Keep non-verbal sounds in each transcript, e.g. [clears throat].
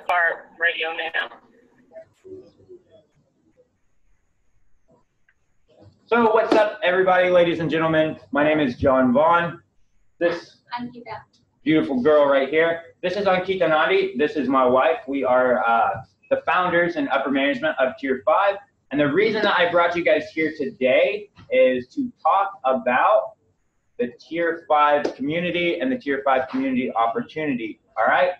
our radio now. So what's up, everybody, ladies and gentlemen? My name is Jon Vaughn. This Ankita. beautiful girl right here. This is Ankita Nandi. This is my wife. We are uh, the founders and upper management of Tier 5. And the reason that I brought you guys here today is to talk about the Tier 5 community and the Tier 5 community opportunity. All right?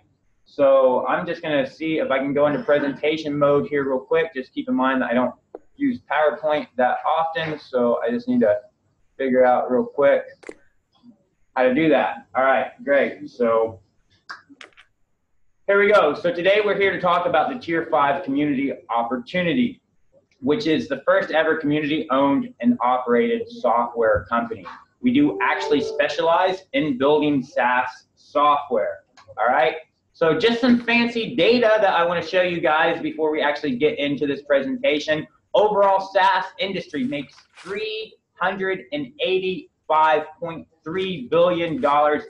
So I'm just going to see if I can go into presentation mode here real quick. Just keep in mind that I don't use PowerPoint that often, so I just need to figure out real quick how to do that. All right, great. So here we go. So today we're here to talk about the Tier 5 community opportunity, which is the first ever community owned and operated software company. We do actually specialize in building SaaS software. All right. So just some fancy data that I want to show you guys before we actually get into this presentation. Overall SaaS industry makes $385.3 billion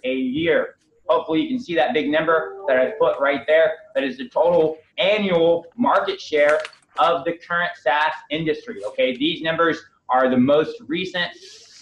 a year. Hopefully you can see that big number that I put right there. That is the total annual market share of the current SaaS industry. Okay, these numbers are the most recent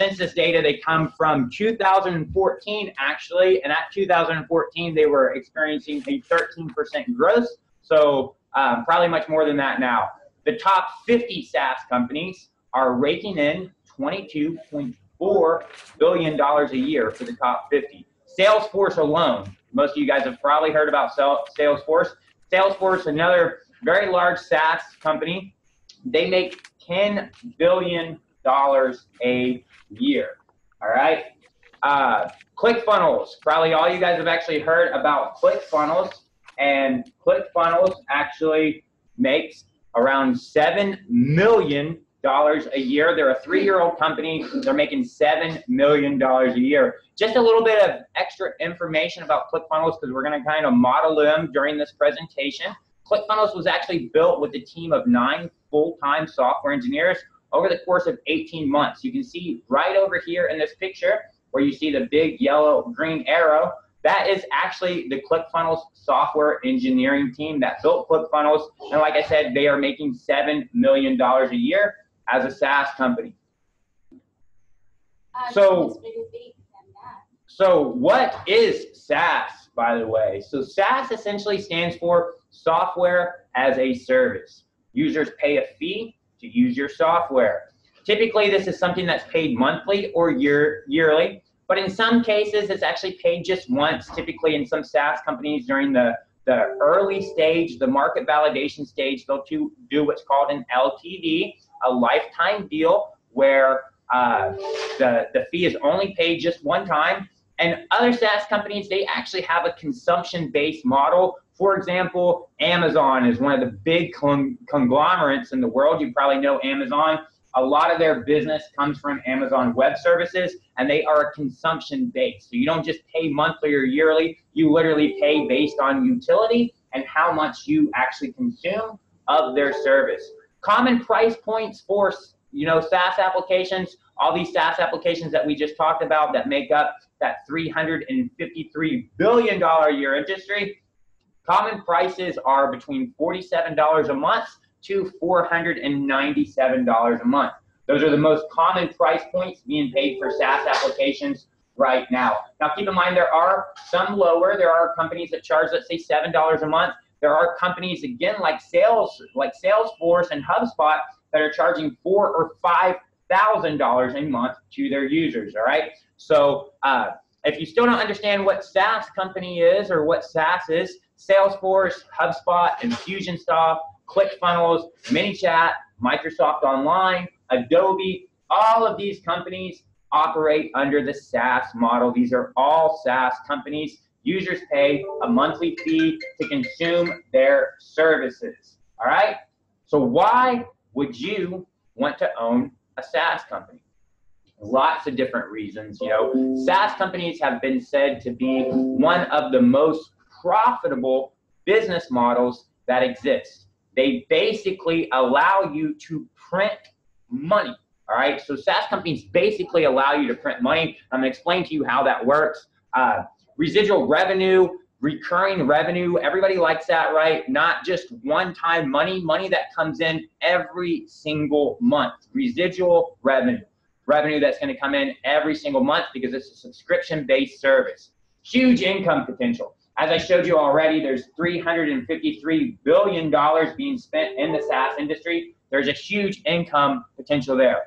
census data. They come from 2014 actually, and at 2014 they were experiencing a 13% growth. So um, probably much more than that now. The top 50 SaaS companies are raking in $22.4 billion a year for the top 50. Salesforce alone, most of you guys have probably heard about Salesforce. Salesforce, another very large SaaS company, they make $10 billion a year. All right. Uh, ClickFunnels, probably all you guys have actually heard about ClickFunnels, and ClickFunnels actually makes around $7 million a year. They're a three-year-old company. They're making $7 million a year. Just a little bit of extra information about ClickFunnels because we're going to kind of model them during this presentation. ClickFunnels was actually built with a team of nine full-time software engineers over the course of 18 months. You can see right over here in this picture where you see the big yellow green arrow, that is actually the ClickFunnels software engineering team that built ClickFunnels. And like I said, they are making $7 million a year as a SaaS company. Uh, So- it's pretty big than that. So what is SaaS, by the way? So SaaS essentially stands for software as a service. Users pay a fee to use your software. Typically, this is something that's paid monthly or year, yearly, but in some cases, it's actually paid just once, typically in some SaaS companies during the, the early stage, the market validation stage, they'll do, do what's called an LTD, a lifetime deal, where uh, the, the fee is only paid just one time. And other SaaS companies, they actually have a consumption-based model. For example, Amazon is one of the big con- conglomerates in the world. You probably know Amazon. A lot of their business comes from Amazon Web Services, and they are consumption-based. So you don't just pay monthly or yearly. You literally pay based on utility and how much you actually consume of their service. Common price points for you know SaaS applications all these SaaS applications that we just talked about that make up that $353 billion year industry, common prices are between $47 a month to $497 a month. Those are the most common price points being paid for SaaS applications right now. Now keep in mind there are some lower. There are companies that charge, let's say, $7 a month. There are companies, again, like sales, like Salesforce and HubSpot that are charging four or five thousand dollars a month to their users. All right. So uh, if you still don't understand what SaaS company is or what SaaS is, Salesforce, HubSpot, Infusionsoft, ClickFunnels, ManyChat, Microsoft Online, Adobe, all of these companies operate under the SaaS model. These are all SaaS companies. Users pay a monthly fee to consume their services. All right. So why would you want to own a SaaS company? Lots of different reasons. You know, SaaS companies have been said to be one of the most profitable business models that exist. They basically allow you to print money. All right, so SaaS companies basically allow you to print money. I'm going to explain to you how that works. Uh, residual revenue, recurring revenue. Everybody likes that, right? Not just one time money, money that comes in every single month. Residual revenue, revenue that's going to come in every single month because it's a subscription based service. Huge income potential. As I showed you already, there's $353 billion being spent in the SaaS industry. There's a huge income potential there.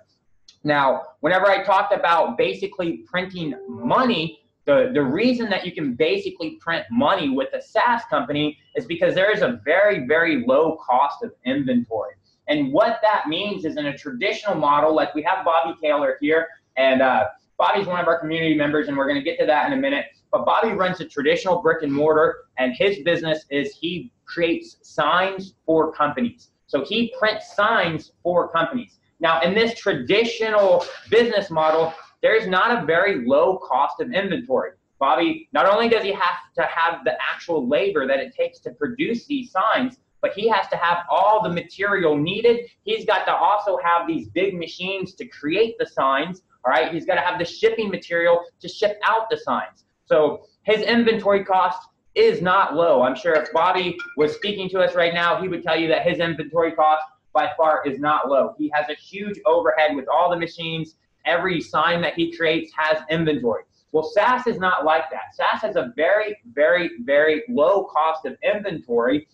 Now, whenever I talked about basically printing money, the, the reason that you can basically print money with a SaaS company is because there is a very, very low cost of inventory. And what that means is in a traditional model, like we have Bobby Taylor here, and uh, Bobby's one of our community members, and we're going to get to that in a minute. But Bobby runs a traditional brick and mortar, and his business is he creates signs for companies. So he prints signs for companies. Now, in this traditional business model, there's not a very low cost of inventory. Bobby, not only does he have to have the actual labor that it takes to produce these signs, but he has to have all the material needed. He's got to also have these big machines to create the signs. All right, he's got to have the shipping material to ship out the signs. So his inventory cost is not low. I'm sure if Bobby was speaking to us right now, he would tell you that his inventory cost by far is not low. He has a huge overhead with all the machines. Every sign that he creates has inventory. Well, SaaS is not like that. SaaS has a very, very, very low cost of inventory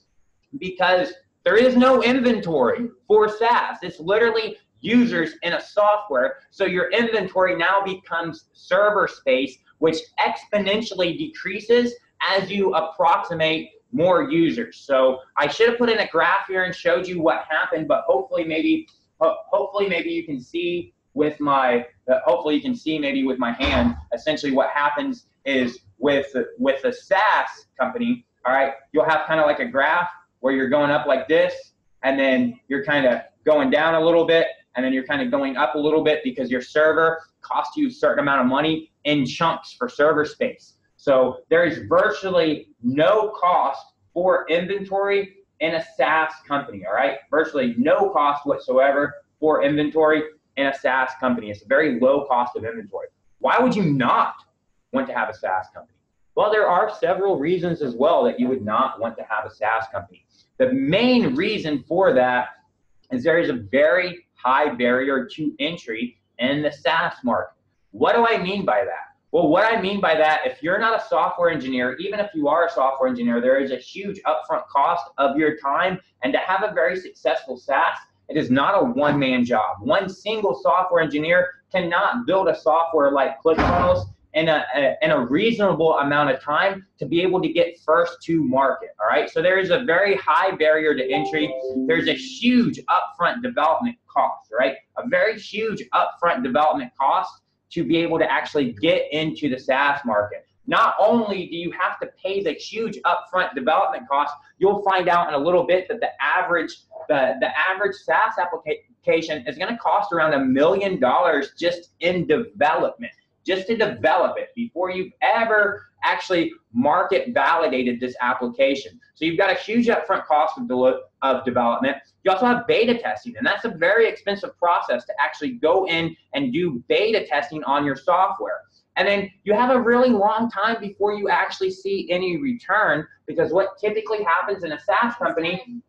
because there is no inventory for SaaS. It's literally users in a software. So your inventory now becomes server space, which exponentially decreases as you approximate more users. So I should have put in a graph here and showed you what happened, but hopefully maybe hopefully maybe you can see with my uh, hopefully you can see maybe with my hand essentially what happens is with with a SaaS company, all right, you'll have kind of like a graph where you're going up like this and then you're kind of going down a little bit and then you're kind of going up a little bit because your server costs you a certain amount of money in chunks for server space. So there is virtually no cost for inventory in a SaaS company, all right? Virtually no cost whatsoever for inventory in a SaaS company. It's a very low cost of inventory. Why would you not want to have a SaaS company? Well, there are several reasons as well that you would not want to have a SaaS company. The main reason for that is there is a very high barrier to entry in the SaaS market. What do I mean by that? Well, what I mean by that, if you're not a software engineer, even if you are a software engineer, there is a huge upfront cost of your time. And to have a very successful SaaS, it is not a one man job. One single software engineer cannot build a software like ClickFunnels in a, a, in a reasonable amount of time to be able to get first to market. All right. So there is a very high barrier to entry. There's a huge upfront development cost, right? A very huge upfront development cost to be able to actually get into the SaaS market. Not only do you have to pay the huge upfront development cost, you'll find out in a little bit that the average the, the average SaaS application is going to cost around a million dollars just in development, just to develop it before you've ever actually market validated this application. So you've got a huge upfront cost of, de- of development. You also have beta testing, and that's a very expensive process to actually go in and do beta testing on your software. And then you have a really long time before you actually see any return because what typically happens in a SaaS company,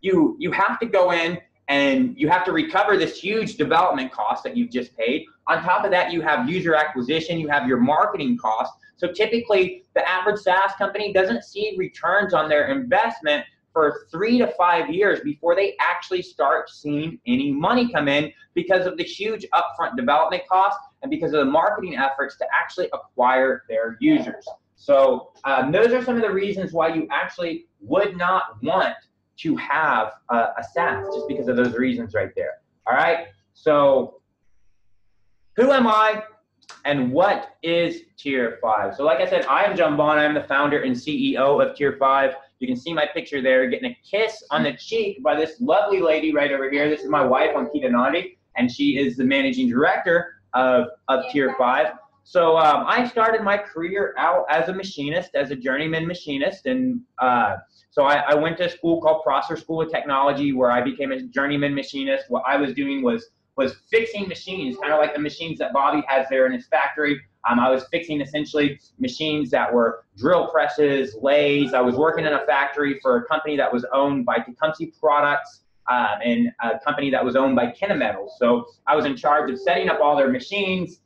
you you have to go in and you have to recover this huge development cost that you've just paid. On top of that, you have user acquisition, you have your marketing cost. So typically, the average SaaS company doesn't see returns on their investment for three to five years before they actually start seeing any money come in because of the huge upfront development cost and because of the marketing efforts to actually acquire their users. So um, those are some of the reasons why you actually would not want to have a SaaS just because of those reasons right there. All right. So who am I? and what is Tier 5? So like I said, I am Jon Vaughn. I'm the founder and CEO of Tier 5. You can see my picture there getting a kiss on the cheek by this lovely lady right over here. This is my wife, Ankita Nandi, and she is the managing director of, of Tier 5. So um, I started my career out as a machinist, as a journeyman machinist, and uh, so I, I, went to a school called Prosser School of Technology, where I became a journeyman machinist. What I was doing was was fixing machines, kind of like the machines that Bobby has there in his factory. Um, I was fixing essentially machines that were drill presses, lathes. I was working in a factory for a company that was owned by Tecumseh Products um, and a company that was owned by Kennametal. So I was in charge of setting up all their machines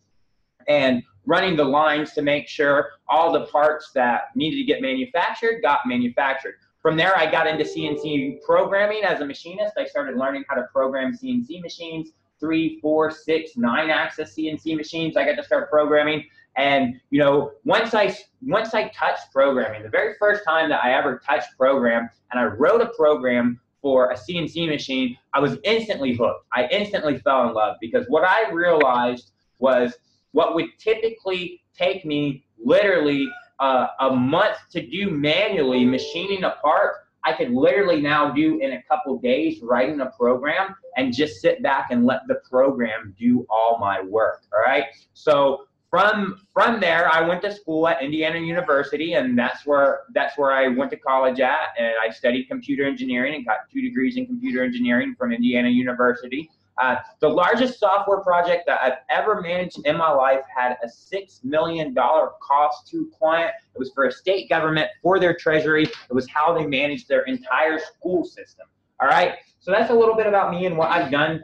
and running the lines to make sure all the parts that needed to get manufactured got manufactured. From there, I got into CNC programming as a machinist. I started learning how to program CNC machines, three, four, six, nine axis CNC machines. I got to start programming. And you know, once I once I touched programming, the very first time that I ever touched program, and I wrote a program for a CNC machine, I was instantly hooked. I instantly fell in love because what I realized was what would typically take me literally uh, a month to do manually machining a part, I could literally now do in a couple days writing a program and just sit back and let the program do all my work. All right. So from from there, I went to school at Indiana University, and that's where that's where I went to college at, and I studied computer engineering and got two degrees in computer engineering from Indiana University. Uh, the largest software project that I've ever managed in my life had a $6 million cost to client. It was for a state government, for their treasury. It was how they managed their entire school system. All right. So that's a little bit about me and what I've done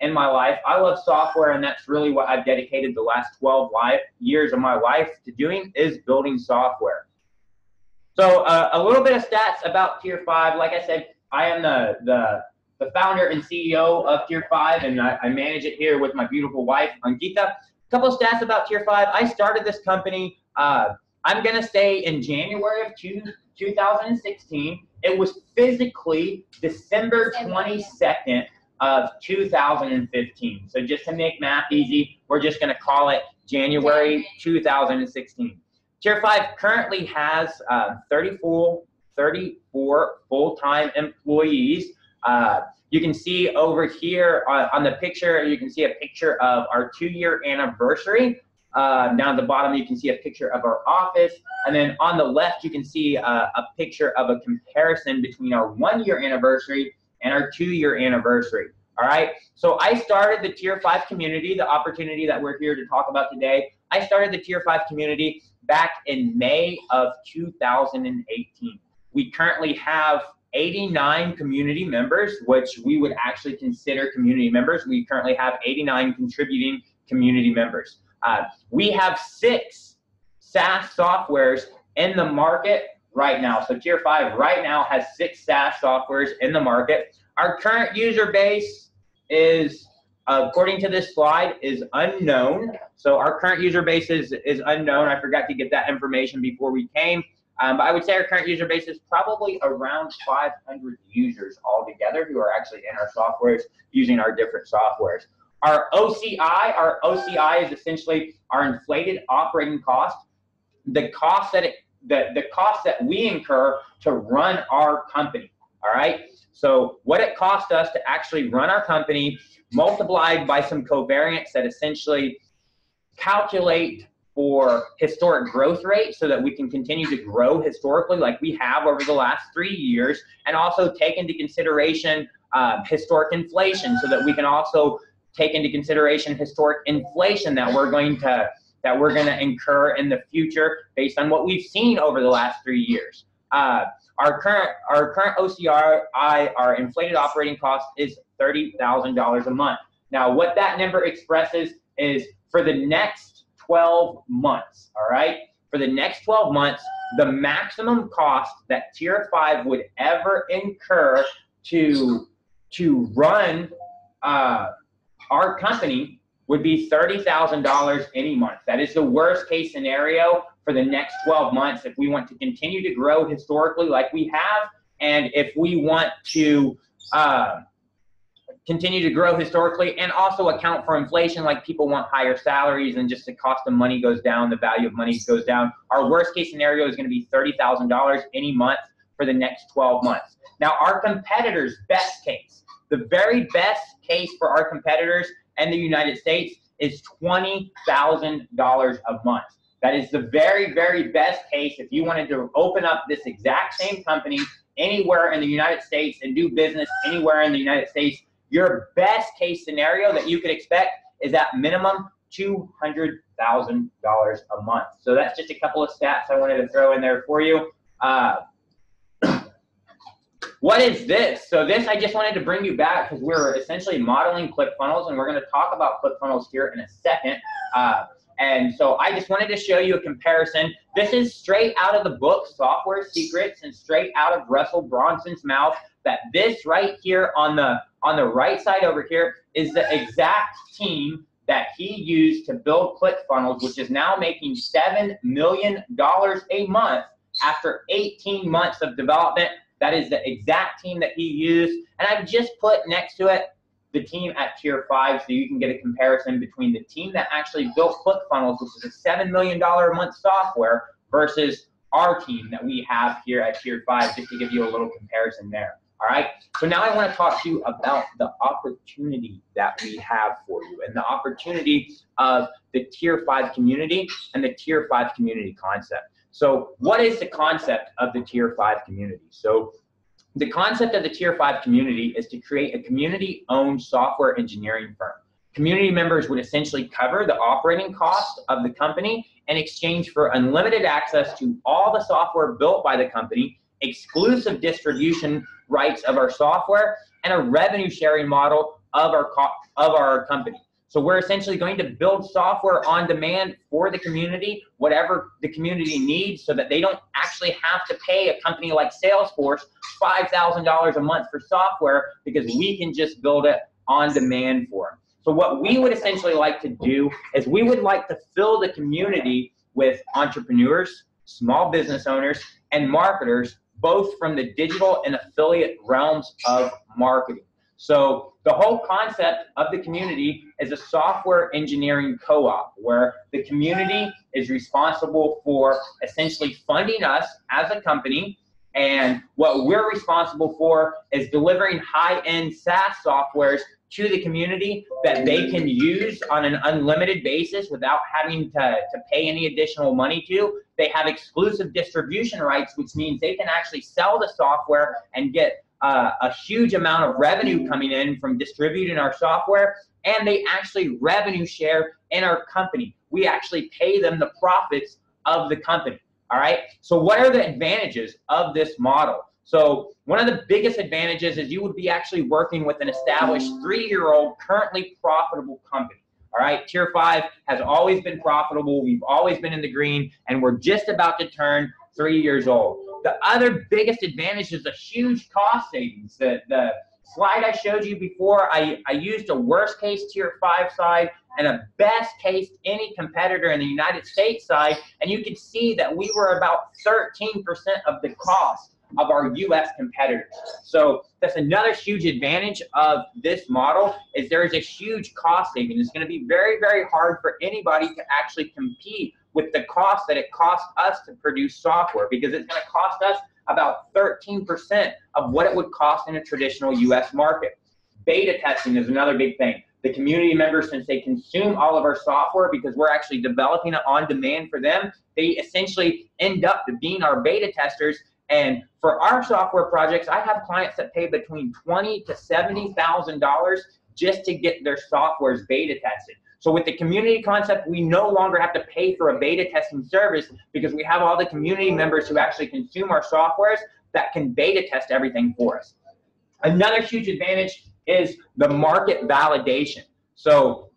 in my life. I love software, and that's really what I've dedicated the last 12 life, years of my life to doing is building software. So uh, a little bit of stats about Tier 5. Like I said, I am the, the the founder and CEO of Tier 5, and I, I manage it here with my beautiful wife, Ankita. A couple of stats about Tier 5. I started this company, uh, I'm going to say in January of two, 2016. It was physically December 22nd of 2015. So just to make math easy, we're just going to call it January 2016. Tier 5 currently has uh, 30 full, 34 full-time employees. Uh, you can see over here on, on, the picture, you can see a picture of our two-year anniversary. Uh, down at the bottom, you can see a picture of our office. And then on the left, you can see a, a picture of a comparison between our one-year anniversary and our two-year anniversary. All right. So I started the Tier 5 community, the opportunity that we're here to talk about today. I started the Tier 5 community back in May of 2018. We currently have 89 community members, which we would actually consider community members. We currently have 89 contributing community members. Uh, we have six SaaS softwares in the market right now. So Tier 5 right now has six SaaS softwares in the market. Our current user base is, according to this slide, is unknown. So our current user base is, is unknown. I forgot to get that information before we came. Um, but I would say our current user base is probably around 500 users altogether who are actually in our softwares using our different softwares. Our OCI, our OCI is essentially our inflated operating cost, the cost that it, the, the cost that we incur to run our company. All right. So what it cost us to actually run our company multiplied by some covariance that essentially calculate for historic growth rate so that we can continue to grow historically like we have over the last three years and also take into consideration uh, historic inflation so that we can also take into consideration historic inflation that we're going to that we're going to incur in the future based on what we've seen over the last three years. Uh, our current our current OCRI, our inflated operating cost is thirty thousand dollars a month. Now, what that number expresses is for the next 12 months, all right? For the next 12 months, the maximum cost that Tier 5 would ever incur to, to run uh, our company would be $30,000 any month. That is the worst case scenario for the next 12 months if we want to continue to grow historically like we have, and if we want to uh, continue to grow historically and also account for inflation like people want higher salaries and just the cost of money goes down the value of money goes down. Our worst case scenario is going to be $30000 any month for the next 12 months. Now our competitors best case the very best case for our competitors in the united states is $20000 a month. That is the very very best case. If you wanted to open up this exact same company anywhere in the united states and do business anywhere in the united states your best case scenario that you could expect is at minimum $200,000 a month. So that's just a couple of stats I wanted to throw in there for you. Uh, [coughs] what is this? So this, I just wanted to bring you back because we're essentially modeling ClickFunnels and we're going to talk about ClickFunnels here in a second. Uh, and so I just wanted to show you a comparison. This is straight out of the book, Software Secrets, and straight out of Russell Brunson's mouth that this right here on the on the right side over here is the exact team that he used to build ClickFunnels, which is now making $7 million a month after 18 months of development. That is the exact team that he used. And I've just put next to it the team at tier five so you can get a comparison between the team that actually built ClickFunnels, which is a $7 million a month software, versus our team that we have here at tier five, just to give you a little comparison there. All right. So now I want to talk to you about the opportunity that we have for you and the opportunity of the tier five community and the tier five community concept. So what is the concept of the tier five community? So the concept of the tier five community is to create a community owned software engineering firm. Community members would essentially cover the operating cost of the company in exchange for unlimited access to all the software built by the company, exclusive distribution rights of our software, and a revenue sharing model of our, of our company. So we're essentially going to build software on demand for the community, whatever the community needs, so that they don't actually have to pay a company like Salesforce $5,000 a month for software because we can just build it on demand for them. So what we would essentially like to do is we would like to fill the community with entrepreneurs, small business owners, and marketers, both from the digital and affiliate realms of marketing. So the whole concept of the community is a software engineering co-op where the community is responsible for essentially funding us as a company and what we're responsible for is delivering high-end SaaS softwares to the community that they can use on an unlimited basis without having to, to pay any additional money to. They have exclusive distribution rights, which means they can actually sell the software and get uh, a huge amount of revenue coming in from distributing our software, and they actually revenue share in our company. We actually pay them the profits of the company. All right. So, what are the advantages of this model? So, one of the biggest advantages is you would be actually working with an established three year old, currently profitable company. All right. Tier five has always been profitable. We've always been in the green, and we're just about to turn three years old. The other biggest advantage is a huge cost savings. The, the slide I showed you before, I, I used a worst case tier five side and a best case any competitor in the United States side, and you can see that we were about 13% of the cost of our US competitors. So that's another huge advantage of this model is there is a huge cost saving. It's going to be very, very hard for anybody to actually compete with the cost that it costs us to produce software because it's going to cost us about 13% of what it would cost in a traditional US market. Beta testing is another big thing. The community members, since they consume all of our software because we're actually developing it on demand for them, they essentially end up being our beta testers. And for our software projects, I have clients that pay between twenty to seventy thousand dollars just to get their softwares beta tested. So with the community concept, we no longer have to pay for a beta testing service because we have all the community members who actually consume our softwares that can beta test everything for us. Another huge advantage is the market validation. So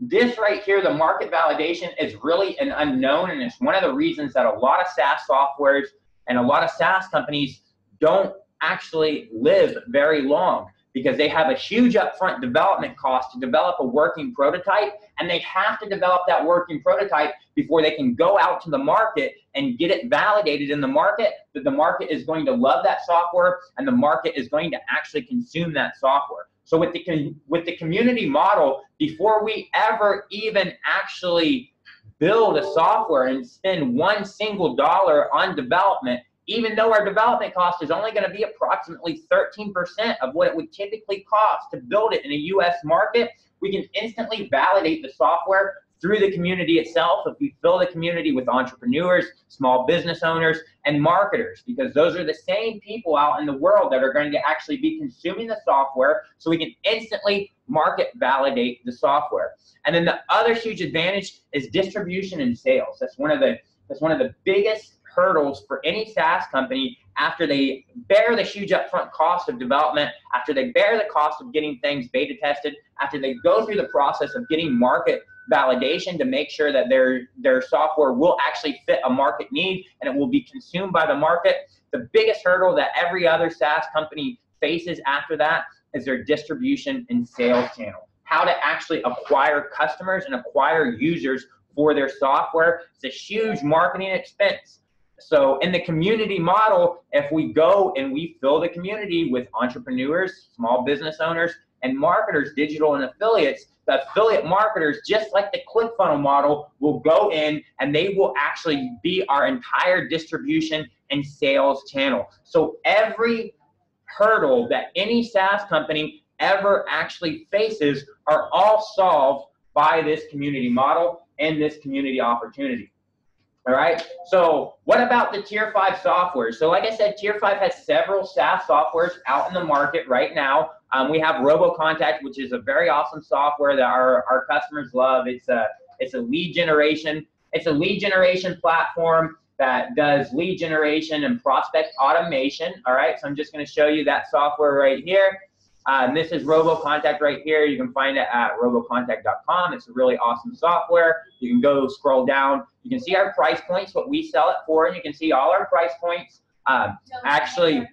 this right here, the market validation is really an unknown, and it's one of the reasons that a lot of SaaS softwares and a lot of SaaS companies don't actually live very long because they have a huge upfront development cost to develop a working prototype and they have to develop that working prototype before they can go out to the market and get it validated in the market that the market is going to love that software and the market is going to actually consume that software. So with the with the community model before we ever even actually build a software and spend one single dollar on development even though our development cost is only going to be approximately 13% of what it would typically cost to build it in a US market, we can instantly validate the software through the community itself, if we fill the community with entrepreneurs, small business owners, and marketers, because those are the same people out in the world that are going to actually be consuming the software so we can instantly market validate the software. And then the other huge advantage is distribution and sales. That's one of the that's one of the biggest hurdles for any SaaS company after they bear the huge upfront cost of development, after they bear the cost of getting things beta tested, after they go through the process of getting market validation to make sure that their their software will actually fit a market need and it will be consumed by the market. The biggest hurdle that every other SaaS company faces after that is their distribution and sales channel. How to actually acquire customers and acquire users for their software. It's a huge marketing expense. So in the community model, if we go and we fill the community with entrepreneurs, small business owners, and marketers, digital and affiliates, the affiliate marketers, just like the ClickFunnels model, will go in and they will actually be our entire distribution and sales channel. So every hurdle that any SaaS company ever actually faces are all solved by this community model and this community opportunity. All right. So what about the tier five software? So like I said, tier five has several SaaS softwares out in the market right now. Um, we have RoboContact, which is a very awesome software that our, our customers love. It's a it's a lead generation. It's a lead generation platform that does lead generation and prospect automation. All right. So I'm just going to show you that software right here. Uh, and this is RoboContact right here. You can find it at robocontact.com. It's a really awesome software. You can go scroll down. You can see our price points, what we sell it for, and you can see all our price points. Um, actually,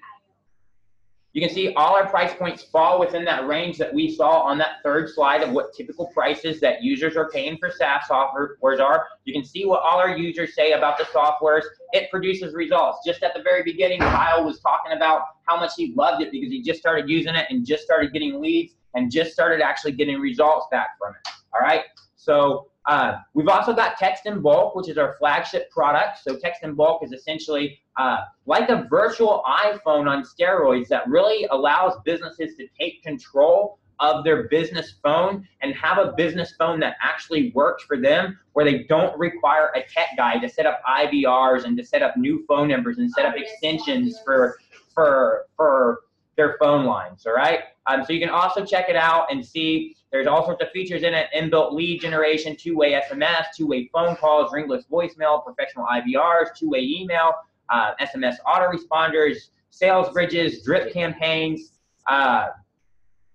you can see all our price points fall within that range that we saw on that third slide of what typical prices that users are paying for SaaS softwares are. You can see what all our users say about the softwares. It produces results. Just at the very beginning, Kyle was talking about how much he loved it because he just started using it and just started getting leads and just started actually getting results back from it. All right. So uh, we've also got Text in Bulk, which is our flagship product. So Text in Bulk is essentially uh, like a virtual iPhone on steroids that really allows businesses to take control of their business phone and have a business phone that actually works for them where they don't require a tech guy to set up IVRs and to set up new phone numbers and set up extensions for for for their phone lines, all right? Um, so you can also check it out and see there's all sorts of features in it, inbuilt lead generation, two-way SMS, two-way phone calls, ringless voicemail, professional IVRs, two-way email, uh, SMS autoresponders, sales bridges, drip campaigns, uh,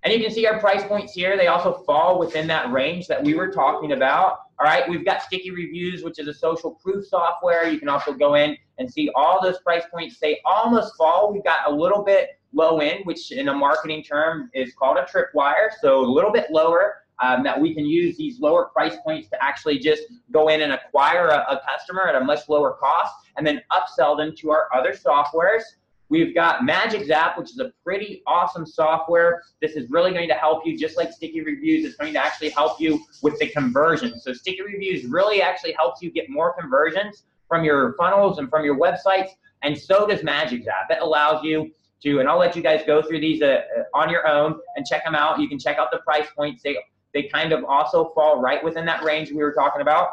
and you can see our price points here. They also fall within that range that we were talking about. All right, we've got Sticky Reviews, which is a social proof software. You can also go in and see all those price points. They almost fall. We've got a little bit low end, which in a marketing term is called a tripwire, so a little bit lower. Um, that we can use these lower price points to actually just go in and acquire a, a customer at a much lower cost and then upsell them to our other softwares. We've got Magic Zap, which is a pretty awesome software. This is really going to help you, just like Sticky Reviews, it's going to actually help you with the conversions. So Sticky Reviews really actually helps you get more conversions from your funnels and from your websites, and so does Magic Zap. It allows you to, and I'll let you guys go through these uh, uh, on your own and check them out. You can check out the price points. They, they kind of also fall right within that range we were talking about.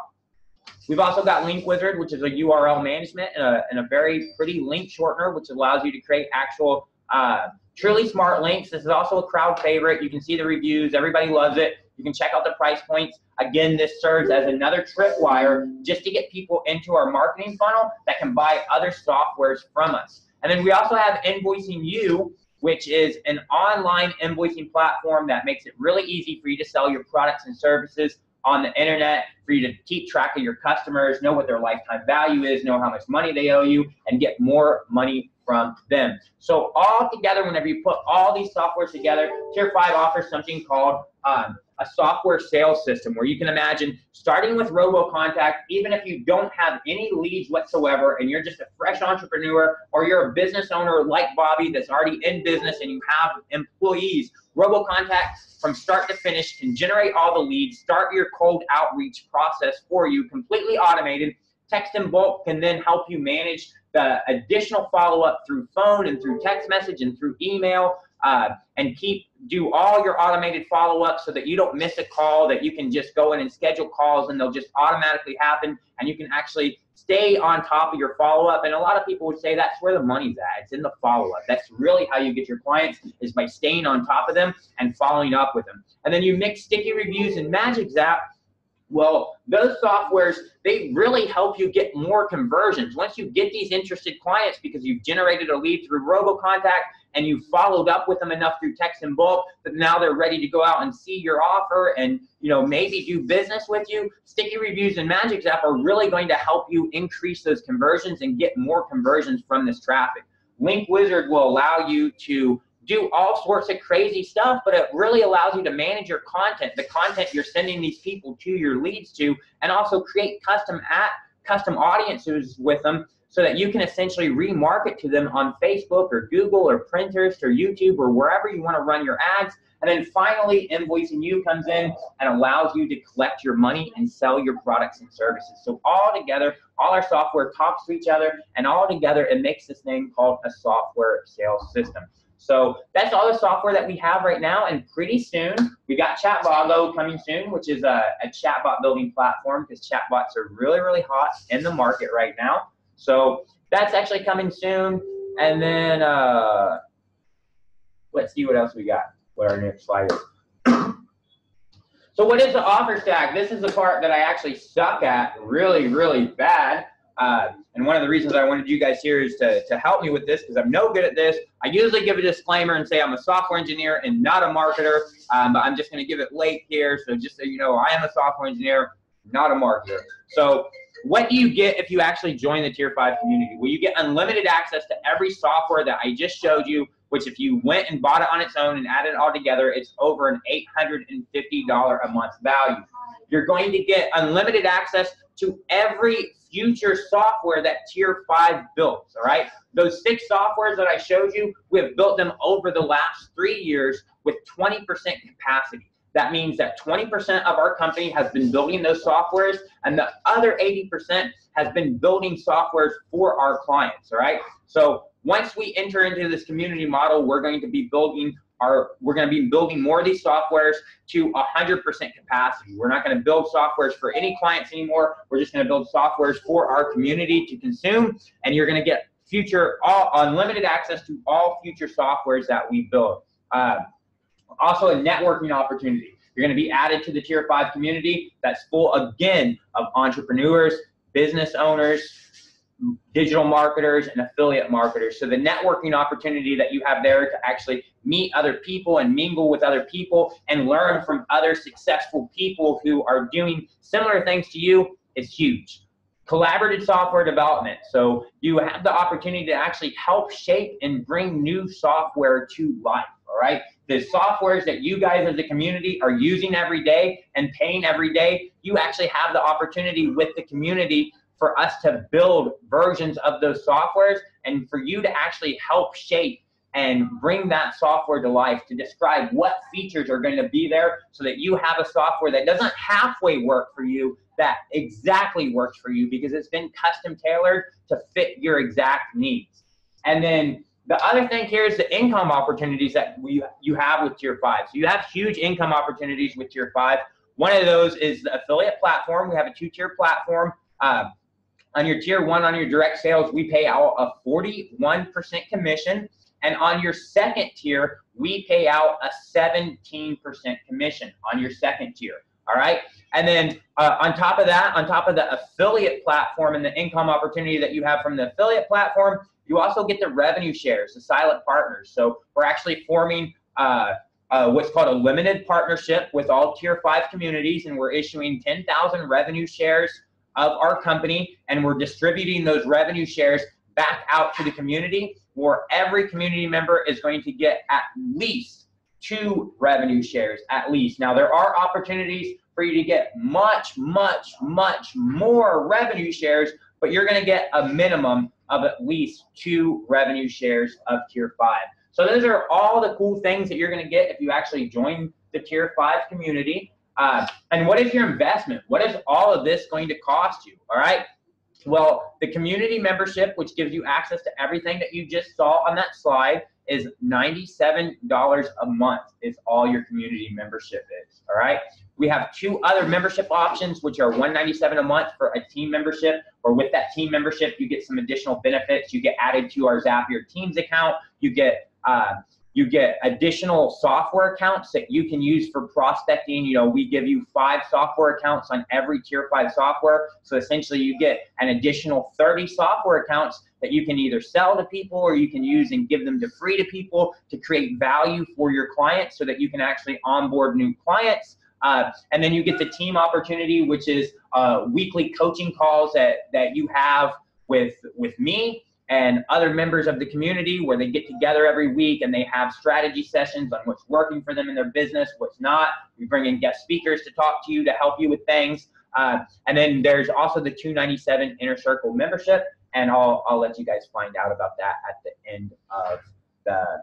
We've also got Link Wizard, which is a URL management and a, and a very pretty link shortener, which allows you to create actual uh, truly smart links. This is also a crowd favorite. You can see the reviews. Everybody loves it. You can check out the price points. Again, this serves as another tripwire just to get people into our marketing funnel that can buy other softwares from us. And then we also have Invoicing You, which is an online invoicing platform that makes it really easy for you to sell your products and services on the internet, for you to keep track of your customers, know what their lifetime value is, know how much money they owe you, and get more money from them. So all together, whenever you put all these softwares together, Tier 5 offers something called um, a software sales system where you can imagine starting with RoboContact, even if you don't have any leads whatsoever and you're just a fresh entrepreneur or you're a business owner like Bobby that's already in business and you have employees, RoboContact from start to finish can generate all the leads, start your cold outreach process for you, completely automated. Text in bulk can then help you manage the additional follow-up through phone and through text message and through email uh, and keep do all your automated follow-up so that you don't miss a call that you can just go in and schedule calls and they'll just automatically happen and you can actually stay on top of your follow-up. And a lot of people would say that's where the money's at. It's in the follow-up. That's really how you get your clients is by staying on top of them and following up with them. And then you mix sticky reviews and magic zap. Well, those softwares, they really help you get more conversions. Once you get these interested clients because you've generated a lead through RoboContact and you've followed up with them enough through Text in Bulk that now they're ready to go out and see your offer and you know maybe do business with you, Sticky Reviews and Magic Zap are really going to help you increase those conversions and get more conversions from this traffic. Link Wizard will allow you to do all sorts of crazy stuff, but it really allows you to manage your content, the content you're sending these people to your leads to, and also create custom at custom audiences with them so that you can essentially remarket to them on Facebook or Google or Pinterest or YouTube or wherever you want to run your ads. And then finally, Invoicing You comes in and allows you to collect your money and sell your products and services. So all together, all our software talks to each other, and all together, it makes this thing called a software sales system. So that's all the software that we have right now. And pretty soon, we got Chatbot coming soon, which is a, a chatbot building platform because chatbots are really, really hot in the market right now. So that's actually coming soon. And then uh, let's see what else we got. What our next slide is. so what is the offer stack? This is the part that I actually suck at really, really bad. Uh, and one of the reasons I wanted you guys here is to, to help me with this because I'm no good at this. I usually give a disclaimer and say I'm a software engineer and not a marketer, um, but I'm just going to give it late here. So just so you know, I am a software engineer, not a marketer. So what do you get if you actually join the Tier 5 community? Well, you get unlimited access to every software that I just showed you, which if you went and bought it on its own and added it all together, it's over an $850 a month value. You're going to get unlimited access to every future software that Tier 5 builds, all right? Those six softwares that I showed you, we have built them over the last three years with 20% capacity. That means that 20% of our company has been building those softwares, and the other 80% has been building softwares for our clients, all right? So once we enter into this community model, we're going to be building our we're going to be building more of these softwares to 100% capacity. We're not going to build softwares for any clients anymore. We're just going to build softwares for our community to consume, and you're going to get future all unlimited access to all future softwares that we build. Uh, also, a networking opportunity. You're going to be added to the Tier 5 community that's full, again, of entrepreneurs, business owners, digital marketers and affiliate marketers. So the networking opportunity that you have there to actually meet other people and mingle with other people and learn from other successful people who are doing similar things to you is huge. Collaborative software development. So you have the opportunity to actually help shape and bring new software to life. All right. The softwares that you guys as a community are using every day and paying every day, you actually have the opportunity with the community for us to build versions of those softwares and for you to actually help shape and bring that software to life to describe what features are going to be there so that you have a software that doesn't halfway work for you that exactly works for you because it's been custom tailored to fit your exact needs. And then the other thing here is the income opportunities that we, you have with tier 5 so you have huge income opportunities with tier 5 one of those is the affiliate platform we have a two tier platform uh, on your tier one, on your direct sales, we pay out a 41% commission. And on your second tier, we pay out a 17% commission on your second tier. All right. And then uh, on top of that, on top of the affiliate platform and the income opportunity that you have from the affiliate platform, you also get the revenue shares, the silent partners. So we're actually forming uh, uh, what's called a limited partnership with all tier five communities, and we're issuing 10,000 revenue shares of our company and we're distributing those revenue shares back out to the community where every community member is going to get at least two revenue shares at least. Now there are opportunities for you to get much, much, much more revenue shares, but you're gonna get a minimum of at least two revenue shares of tier five. So those are all the cool things that you're gonna get if you actually join the tier five community. Uh, and what is your investment? What is all of this going to cost you? All right. Well, the community membership, which gives you access to everything that you just saw on that slide, is $97 a month is all your community membership is. All right. We have two other membership options, which are 197 a month for a team membership, or with that team membership, you get some additional benefits. You get added to our Zapier Teams account. You get uh, you get additional software accounts that you can use for prospecting. You know, we give you five software accounts on every tier five software. So essentially you get an additional 30 software accounts that you can either sell to people or you can use and give them to free to people to create value for your clients so that you can actually onboard new clients. Uh, and then you get the team opportunity, which is uh, weekly coaching calls that, that you have with, with me and other members of the community where they get together every week and they have strategy sessions on what's working for them in their business, what's not. We bring in guest speakers to talk to you to help you with things. Uh, and then there's also the 297 Inner Circle membership, and I'll, I'll let you guys find out about that at the end of the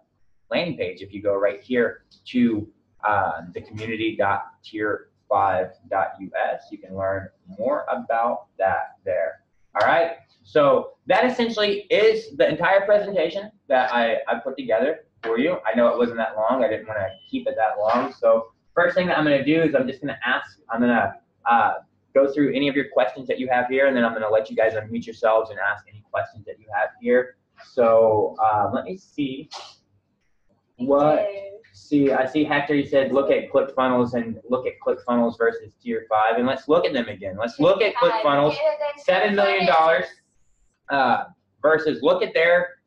landing page. If you go right here to uh, the community.tier5.us, you can learn more about that there. All right. So that essentially is the entire presentation that I, I put together for you. I know it wasn't that long. I didn't want to keep it that long. So first thing that I'm going to do is I'm just going to ask, I'm going to uh, go through any of your questions that you have here, and then I'm going to let you guys unmute yourselves and ask any questions that you have here. So uh, let me see what. See, I see Hector. You said look at ClickFunnels and look at ClickFunnels versus Tier Five, and let's look at them again. Let's look at ClickFunnels. Seven million dollars uh, versus look at their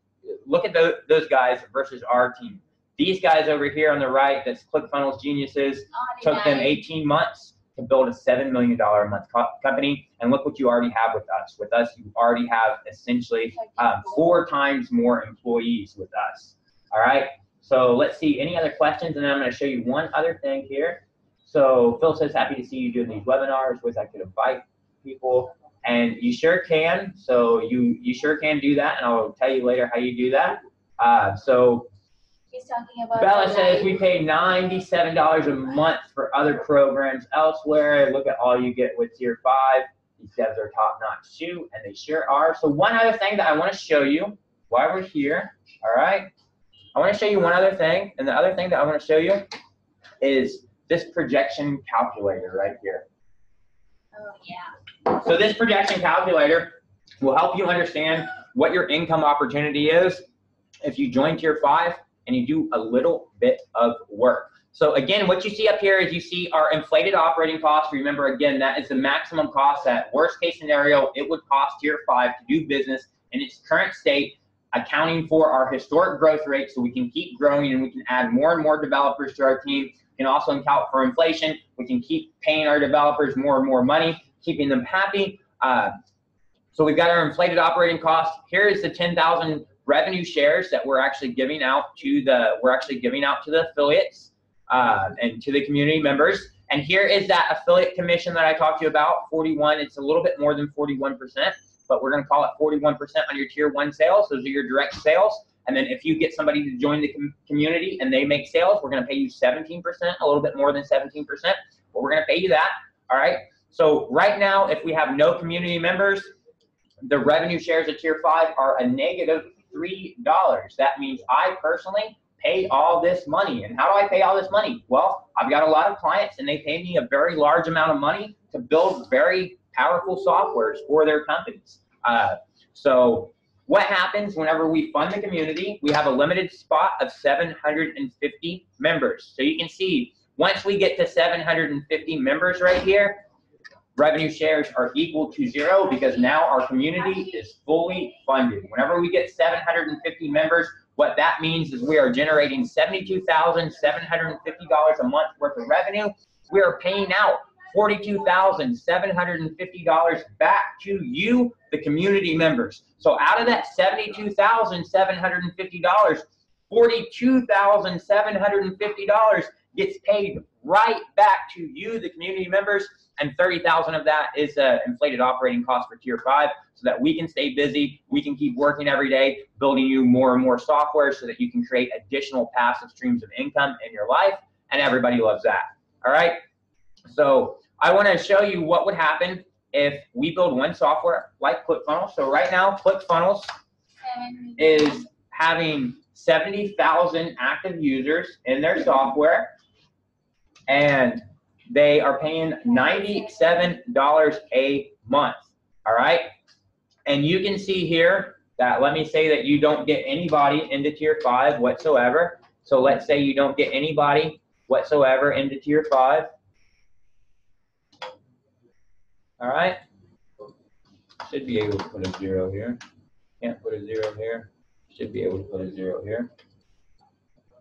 look at the, those guys versus our team. These guys over here on the right, that's ClickFunnels geniuses, took them 18 months to build a seven million dollar a month co- company, and look what you already have with us. With us, you already have essentially um, four times more employees with us. All right. So let's see any other questions, and then I'm going to show you one other thing here. So Phil says, happy to see you doing these webinars. Wish I could invite people and you sure can. So you you sure can do that, and I'll tell you later how you do that. Uh, so He's talking about. Bella says we pay ninety-seven dollars a month for other programs elsewhere. Look at all you get with Tier Five. These guys are top-notch too, and they sure are. So one other thing that I want to show you while we're here, all right? I want to show you one other thing, and the other thing that I want to show you is this projection calculator right here. Oh, yeah. So this projection calculator will help you understand what your income opportunity is if you join tier five and you do a little bit of work. So again, what you see up here is you see our inflated operating costs. Remember again, that is the maximum cost that worst case scenario, it would cost tier five to do business in its current state, accounting for our historic growth rate so we can keep growing and we can add more and more developers to our team. Can also account for inflation. We can keep paying our developers more and more money, keeping them happy. Uh, so we've got our inflated operating costs. Here is the 10,000 revenue shares that we're actually giving out to the we're actually giving out to the affiliates uh, and to the community members. And here is that affiliate commission that I talked to you about, 41. It's a little bit more than 41%, but we're going to call it 41% on your tier one sales. Those are your direct sales. And then if you get somebody to join the com- community and they make sales, we're going to pay you 17%, a little bit more than 17%, but we're going to pay you that. All right. So right now, if we have no community members, the revenue shares at tier five are a negative. That means I personally pay all this money. And how do I pay all this money? Well, I've got a lot of clients and they pay me a very large amount of money to build very powerful softwares for their companies. Uh, so what happens whenever we fund the community? We have a limited spot of 750 members. So you can see once we get to 750 members right here, revenue shares are equal to zero because now our community is fully funded. Whenever we get 750 members, what that means is we are generating $72,750 a month worth of revenue. We are paying out $42,750 back to you, the community members. So out of that $72,750, $42,750 gets paid right back to you, the community members, and 30,000 of that is uh, inflated operating cost for tier five so that we can stay busy. We can keep working every day, building you more and more software so that you can create additional passive streams of income in your life. And everybody loves that. All right. So I want to show you what would happen if we build one software like ClickFunnels. So right now, ClickFunnels is having 70,000 active users in their software, and they are paying $97 a month. All right. And you can see here that let me say that you don't get anybody into tier five whatsoever. So let's say you don't get anybody whatsoever into tier five. All right. Should be able to put a zero here. Can't put a zero here. Should be able to put a zero here.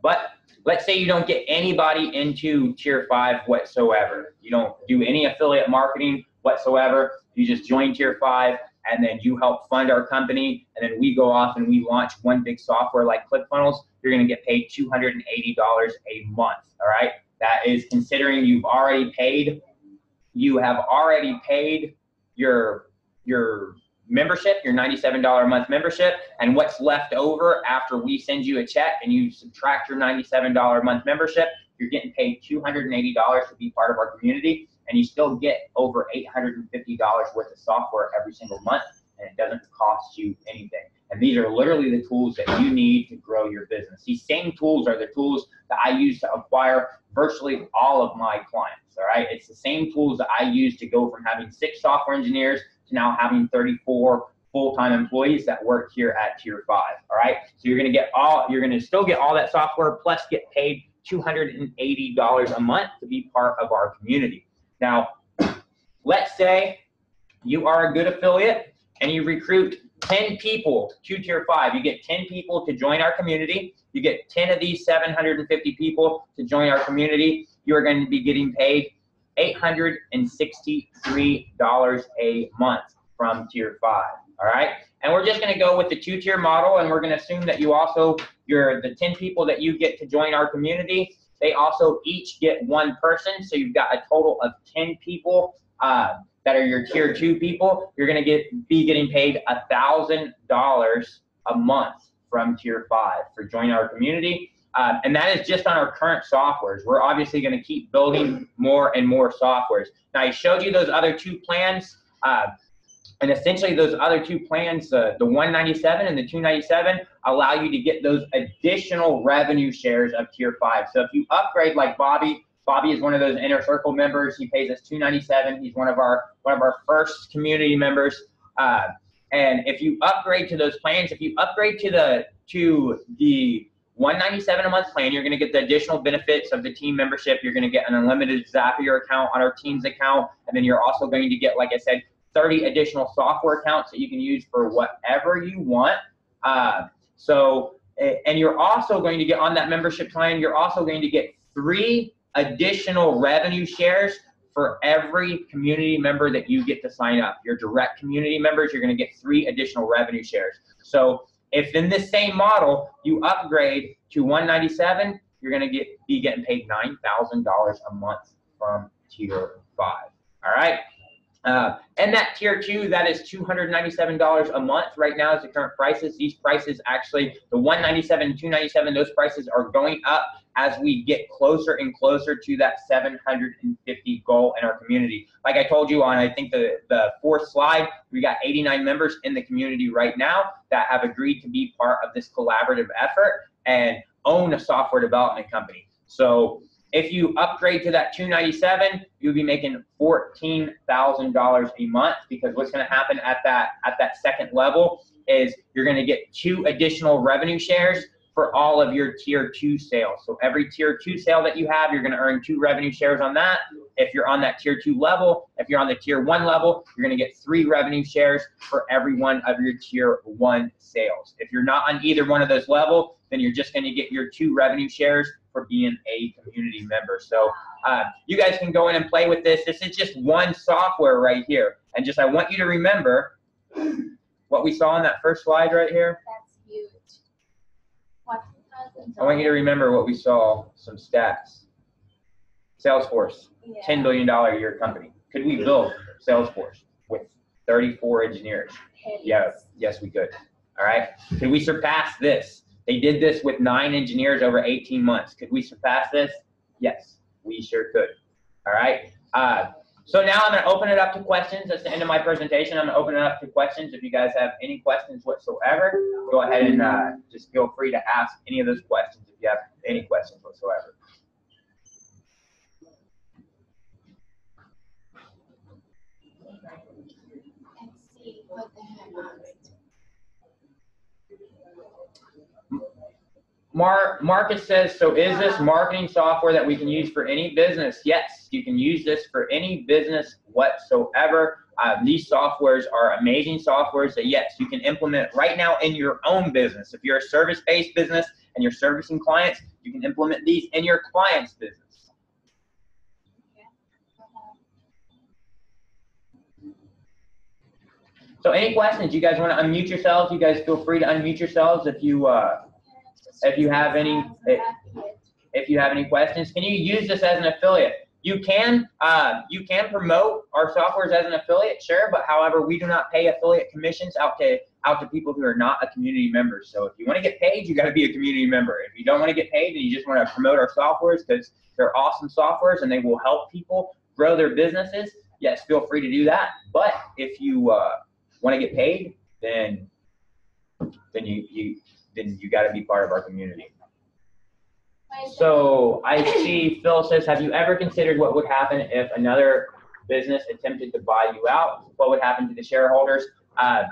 But let's say you don't get anybody into tier five whatsoever. You don't do any affiliate marketing whatsoever. You just join tier five and then you help fund our company. And then we go off and we launch one big software like ClickFunnels. You're going to get paid $280 a month. All right. That is considering you've already paid, you have already paid your, your membership, your $97 a month membership, and what's left over after we send you a check and you subtract your $97 a month membership, you're getting paid $280 to be part of our community, and you still get over $850 worth of software every single month, and it doesn't cost you anything. And these are literally the tools that you need to grow your business. These same tools are the tools that I use to acquire virtually all of my clients. All right. It's the same tools that I use to go from having six software engineers to now having 34 full-time employees that work here at tier five. All right. So you're going to get all, you're going to still get all that software plus get paid $280 a month to be part of our community. Now, [clears throat] let's say you are a good affiliate and you recruit 10 people to tier five. You get 10 people to join our community. You get 10 of these 750 people to join our community. You are going to be getting paid $863 a month from tier five. All right. And we're just going to go with the two tier model and we're going to assume that you also, you're the 10 people that you get to join our community. They also each get one person. So you've got a total of 10 people uh, that are your tier two people. You're going to get be getting paid a thousand dollars a month from tier five for joining our community. Uh, and that is just on our current softwares. We're obviously going to keep building more and more softwares. Now, I showed you those other two plans. Uh, and essentially, those other two plans, uh, the 197 and the 297, allow you to get those additional revenue shares of tier five. So if you upgrade like Bobby, Bobby is one of those inner circle members. He pays us 297. He's one of our one of our first community members. Uh, and if you upgrade to those plans, if you upgrade to the to the 197 a month plan, you're going to get the additional benefits of the team membership. You're going to get an unlimited Zapier account on our team's account, and then you're also going to get, like I said, 30 additional software accounts that you can use for whatever you want. Uh, so, and you're also going to get on that membership plan. You're also going to get three additional revenue shares for every community member that you get to sign up. Your direct community members, you're going to get three additional revenue shares. So if in this same model you upgrade to 197, you're going to get be getting paid $9,000 a month from tier five. All right. Uh, and that tier two, that is $297 a month right now is the current prices. These prices actually, the 197 and 297, those prices are going up as we get closer and closer to that 750 goal in our community. Like I told you on, I think the, the fourth slide, we got 89 members in the community right now that have agreed to be part of this collaborative effort and own a software development company. So if you upgrade to that 297, you'll be making $14,000 a month because what's going to happen at that at that second level is you're going to get two additional revenue shares for all of your tier two sales. So every tier two sale that you have, you're going to earn two revenue shares on that. If you're on that tier two level, if you're on the tier one level, you're going to get three revenue shares for every one of your tier one sales. If you're not on either one of those levels, then you're just going to get your two revenue shares for being a community member. So uh, you guys can go in and play with this. This is just one software right here. And just I want you to remember what we saw on that first slide right here. That's huge. I want you to remember what we saw, some stats. Salesforce, Yeah. $10 billion a year company. Could we build Salesforce with 34 engineers? Yeah, yes. yes, we could. All right. Could we surpass this? They did this with nine engineers over 18 months. Could we surpass this? Yes, we sure could. All right. Uh, So now I'm gonna open it up to questions. That's the end of my presentation. I'm gonna open it up to questions. If you guys have any questions whatsoever, go ahead and uh, just feel free to ask any of those questions if you have any questions whatsoever. what the heck Mar- Marcus says, so is this marketing software that we can use for any business? Yes, you can use this for any business whatsoever. Uh, these softwares are amazing softwares that yes, you can implement right now in your own business. If you're a service-based business and you're servicing clients, you can implement these in your client's business. So any questions? You guys want to unmute yourselves? You guys feel free to unmute yourselves if you uh, If you have any- if you have any questions. Can you use this as an affiliate? You can uh, you can promote our softwares as an affiliate, sure, but however, we do not pay affiliate commissions out to out to people who are not a community member. So if you want to get paid, you got to be a community member. If you don't want to get paid and you just want to promote our softwares because they're awesome softwares and they will help people grow their businesses, yes, feel free to do that. But if you uh, want to get paid, then then you you then you got to be part of our community. So I see Phil says, have you ever considered what would happen if another business attempted to buy you out? What would happen to the shareholders? Uh,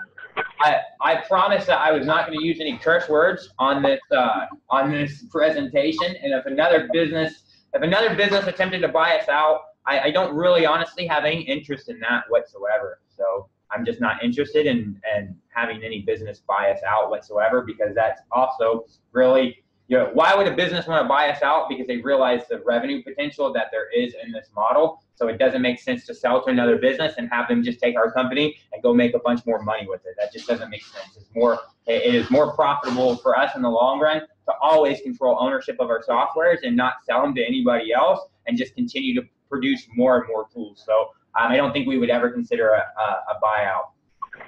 I, I promise that I was not going to use any curse words on this uh, on this presentation. And if another business if another business attempted to buy us out, I, I don't really honestly have any interest in that whatsoever. So I'm just not interested in, in having any business buy us out whatsoever because that's also really you know, why would a business want to buy us out? Because they realize the revenue potential that there is in this model. So it doesn't make sense to sell to another business and have them just take our company and go make a bunch more money with it. That just doesn't make sense. It's more, it is more profitable for us in the long run to always control ownership of our softwares and not sell them to anybody else and just continue to produce more and more tools. So um, I don't think we would ever consider a, a, a buyout.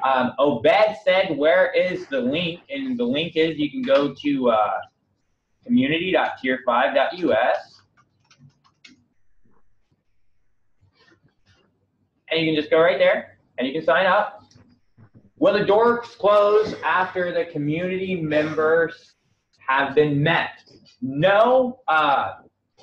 Um, Obed said, where is the link? And the link is you can go to uh, community.tier5.us. And you can just go right there and you can sign up. Will the doors close after the community members have been met? No. Uh,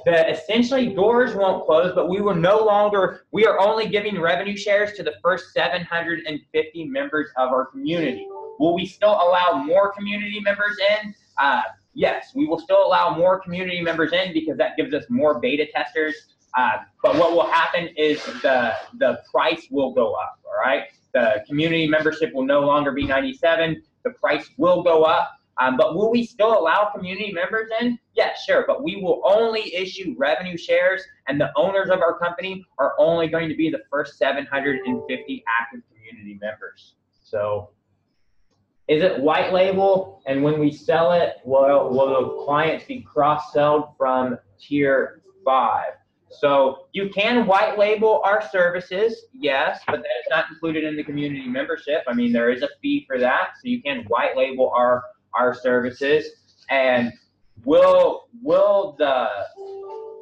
the essentially doors won't close, but we will no longer, we are only giving revenue shares to the first 750 members of our community. Will we still allow more community members in? Uh, yes, we will still allow more community members in because that gives us more beta testers. Uh, but what will happen is the the price will go up. All right, the community membership will no longer be 97. The price will go up. Um, but will we still allow community members in? Yeah, sure. But we will only issue revenue shares, and the owners of our company are only going to be the first 750 active community members. So is it white label? And when we sell it, will, will the clients be cross-sold from tier five? So you can white label our services, yes, but that is not included in the community membership. I mean, there is a fee for that, so you can white label our our services. And will will the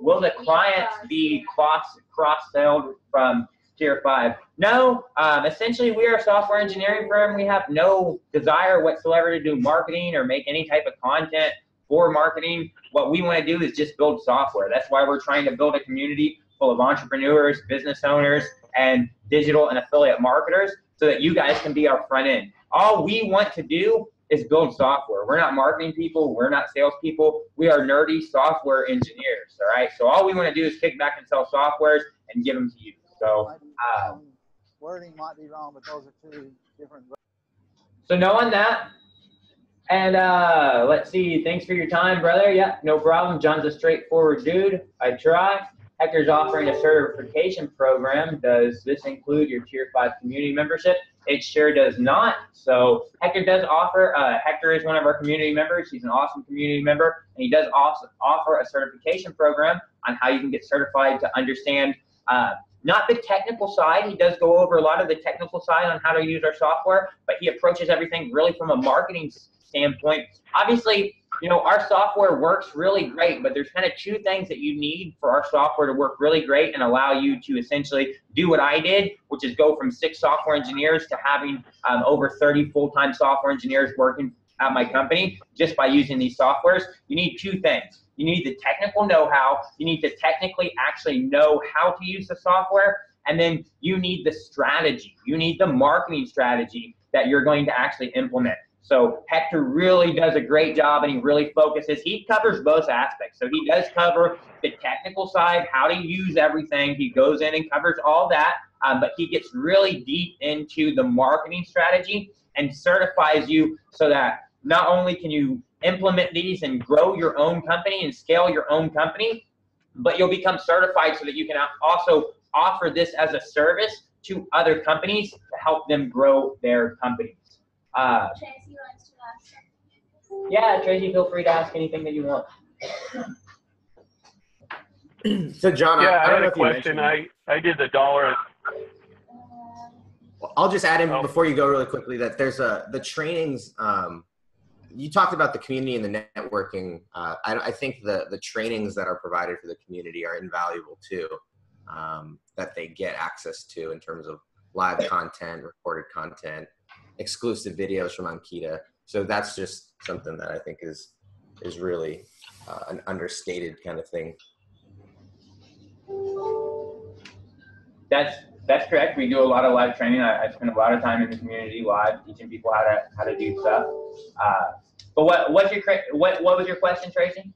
will the clients be cross cross-sold from tier five. No, um, essentially we are a software engineering firm. We have no desire whatsoever to do marketing or make any type of content for marketing. What we want to do is just build software. That's why we're trying to build a community full of entrepreneurs, business owners, and digital and affiliate marketers so that you guys can be our front end. All we want to do is build software. We're not marketing people. We're not salespeople. We are nerdy software engineers. All right. So all we want to do is kick back and sell softwares and give them to you. So, uh, Um, Wording might be wrong, but those are two different. so knowing that, and uh, let's see. Thanks for your time, brother. Yeah, no problem. Jon's a straightforward dude. I try. Hector's offering a certification program. Does this include your Tier 5 community membership? It sure does not. So Hector does offer, uh, Hector is one of our community members. He's an awesome community member. And he does also offer a certification program on how you can get certified to understand uh, not the technical side. He does go over a lot of the technical side on how to use our software, but he approaches everything really from a marketing standpoint. Obviously, you know, our software works really great, but there's kind of two things that you need for our software to work really great and allow you to essentially do what I did, which is go from six software engineers to having um, over 30 full-time software engineers working at my company just by using these softwares. You need two things. You need the technical know-how. You need to technically actually know how to use the software. And then you need the strategy. You need the marketing strategy that you're going to actually implement. So Hector really does a great job and he really focuses. He covers both aspects. So he does cover the technical side, how to use everything. He goes in and covers all that, um, but he gets really deep into the marketing strategy and certifies you so that not only can you implement these and grow your own company and scale your own company, but you'll become certified so that you can also offer this as a service to other companies to help them grow their companies. Uh, Tracy wants to ask something. yeah, Tracy, feel free to ask anything that you want. [clears throat] So Jon, Yeah, I, I I had a question. I, I did the dollar. Um, I'll just add in Oh. before you go really quickly that there's a the trainings. Um, you talked about the community and the networking. Uh, I, I think the the trainings that are provided for the community are invaluable too. Um, that they get access to in terms of live content, recorded content, exclusive videos from Ankita. So that's just something that I think is is really uh, an understated kind of thing. That's that's correct. We do a lot of live training. I, I spend a lot of time in the community live, teaching people how to how to do stuff. Uh, but what what's your what what was your question, Tracy?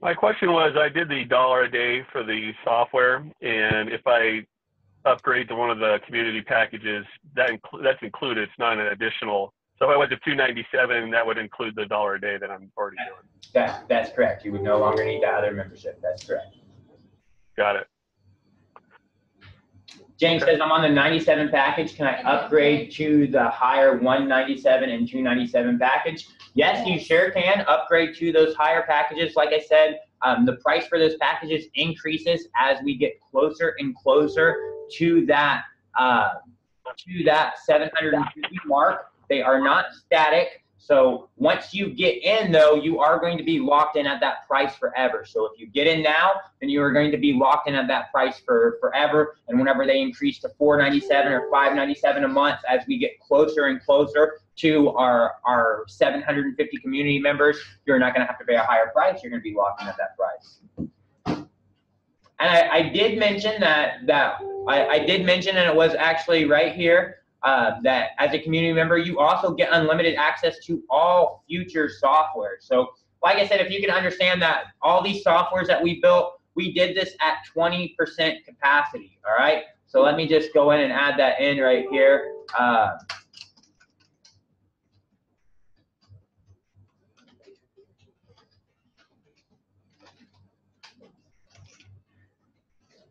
My question was, I did the dollar a day for the software, and if I upgrade to one of the community packages, that that's included. It's not an additional. So if I went to 297, that would include the dollar a day that I'm already doing. That that's correct. You would no longer need that other membership. That's correct. Got it. James says I'm on the 97 package. Can I upgrade to the higher 197 and 297 package? Yes, you sure can upgrade to those higher packages. Like I said, um, the price for those packages increases as we get closer and closer to that uh, to that 750 mark. They are not static. So once you get in, though, you are going to be locked in at that price forever. So if you get in now, then you are going to be locked in at that price for forever. And whenever they increase to 497 or 597 a month, as we get closer and closer to our our 750 community members, you're not going to have to pay a higher price. You're going to be in at that price. And I, I did mention that that I, I did mention, and it was actually right here uh, that as a community member, you also get unlimited access to all future software. So, like I said, if you can understand that all these softwares that we built, we did this at 20% capacity. All right. So let me just go in and add that in right here. Uh,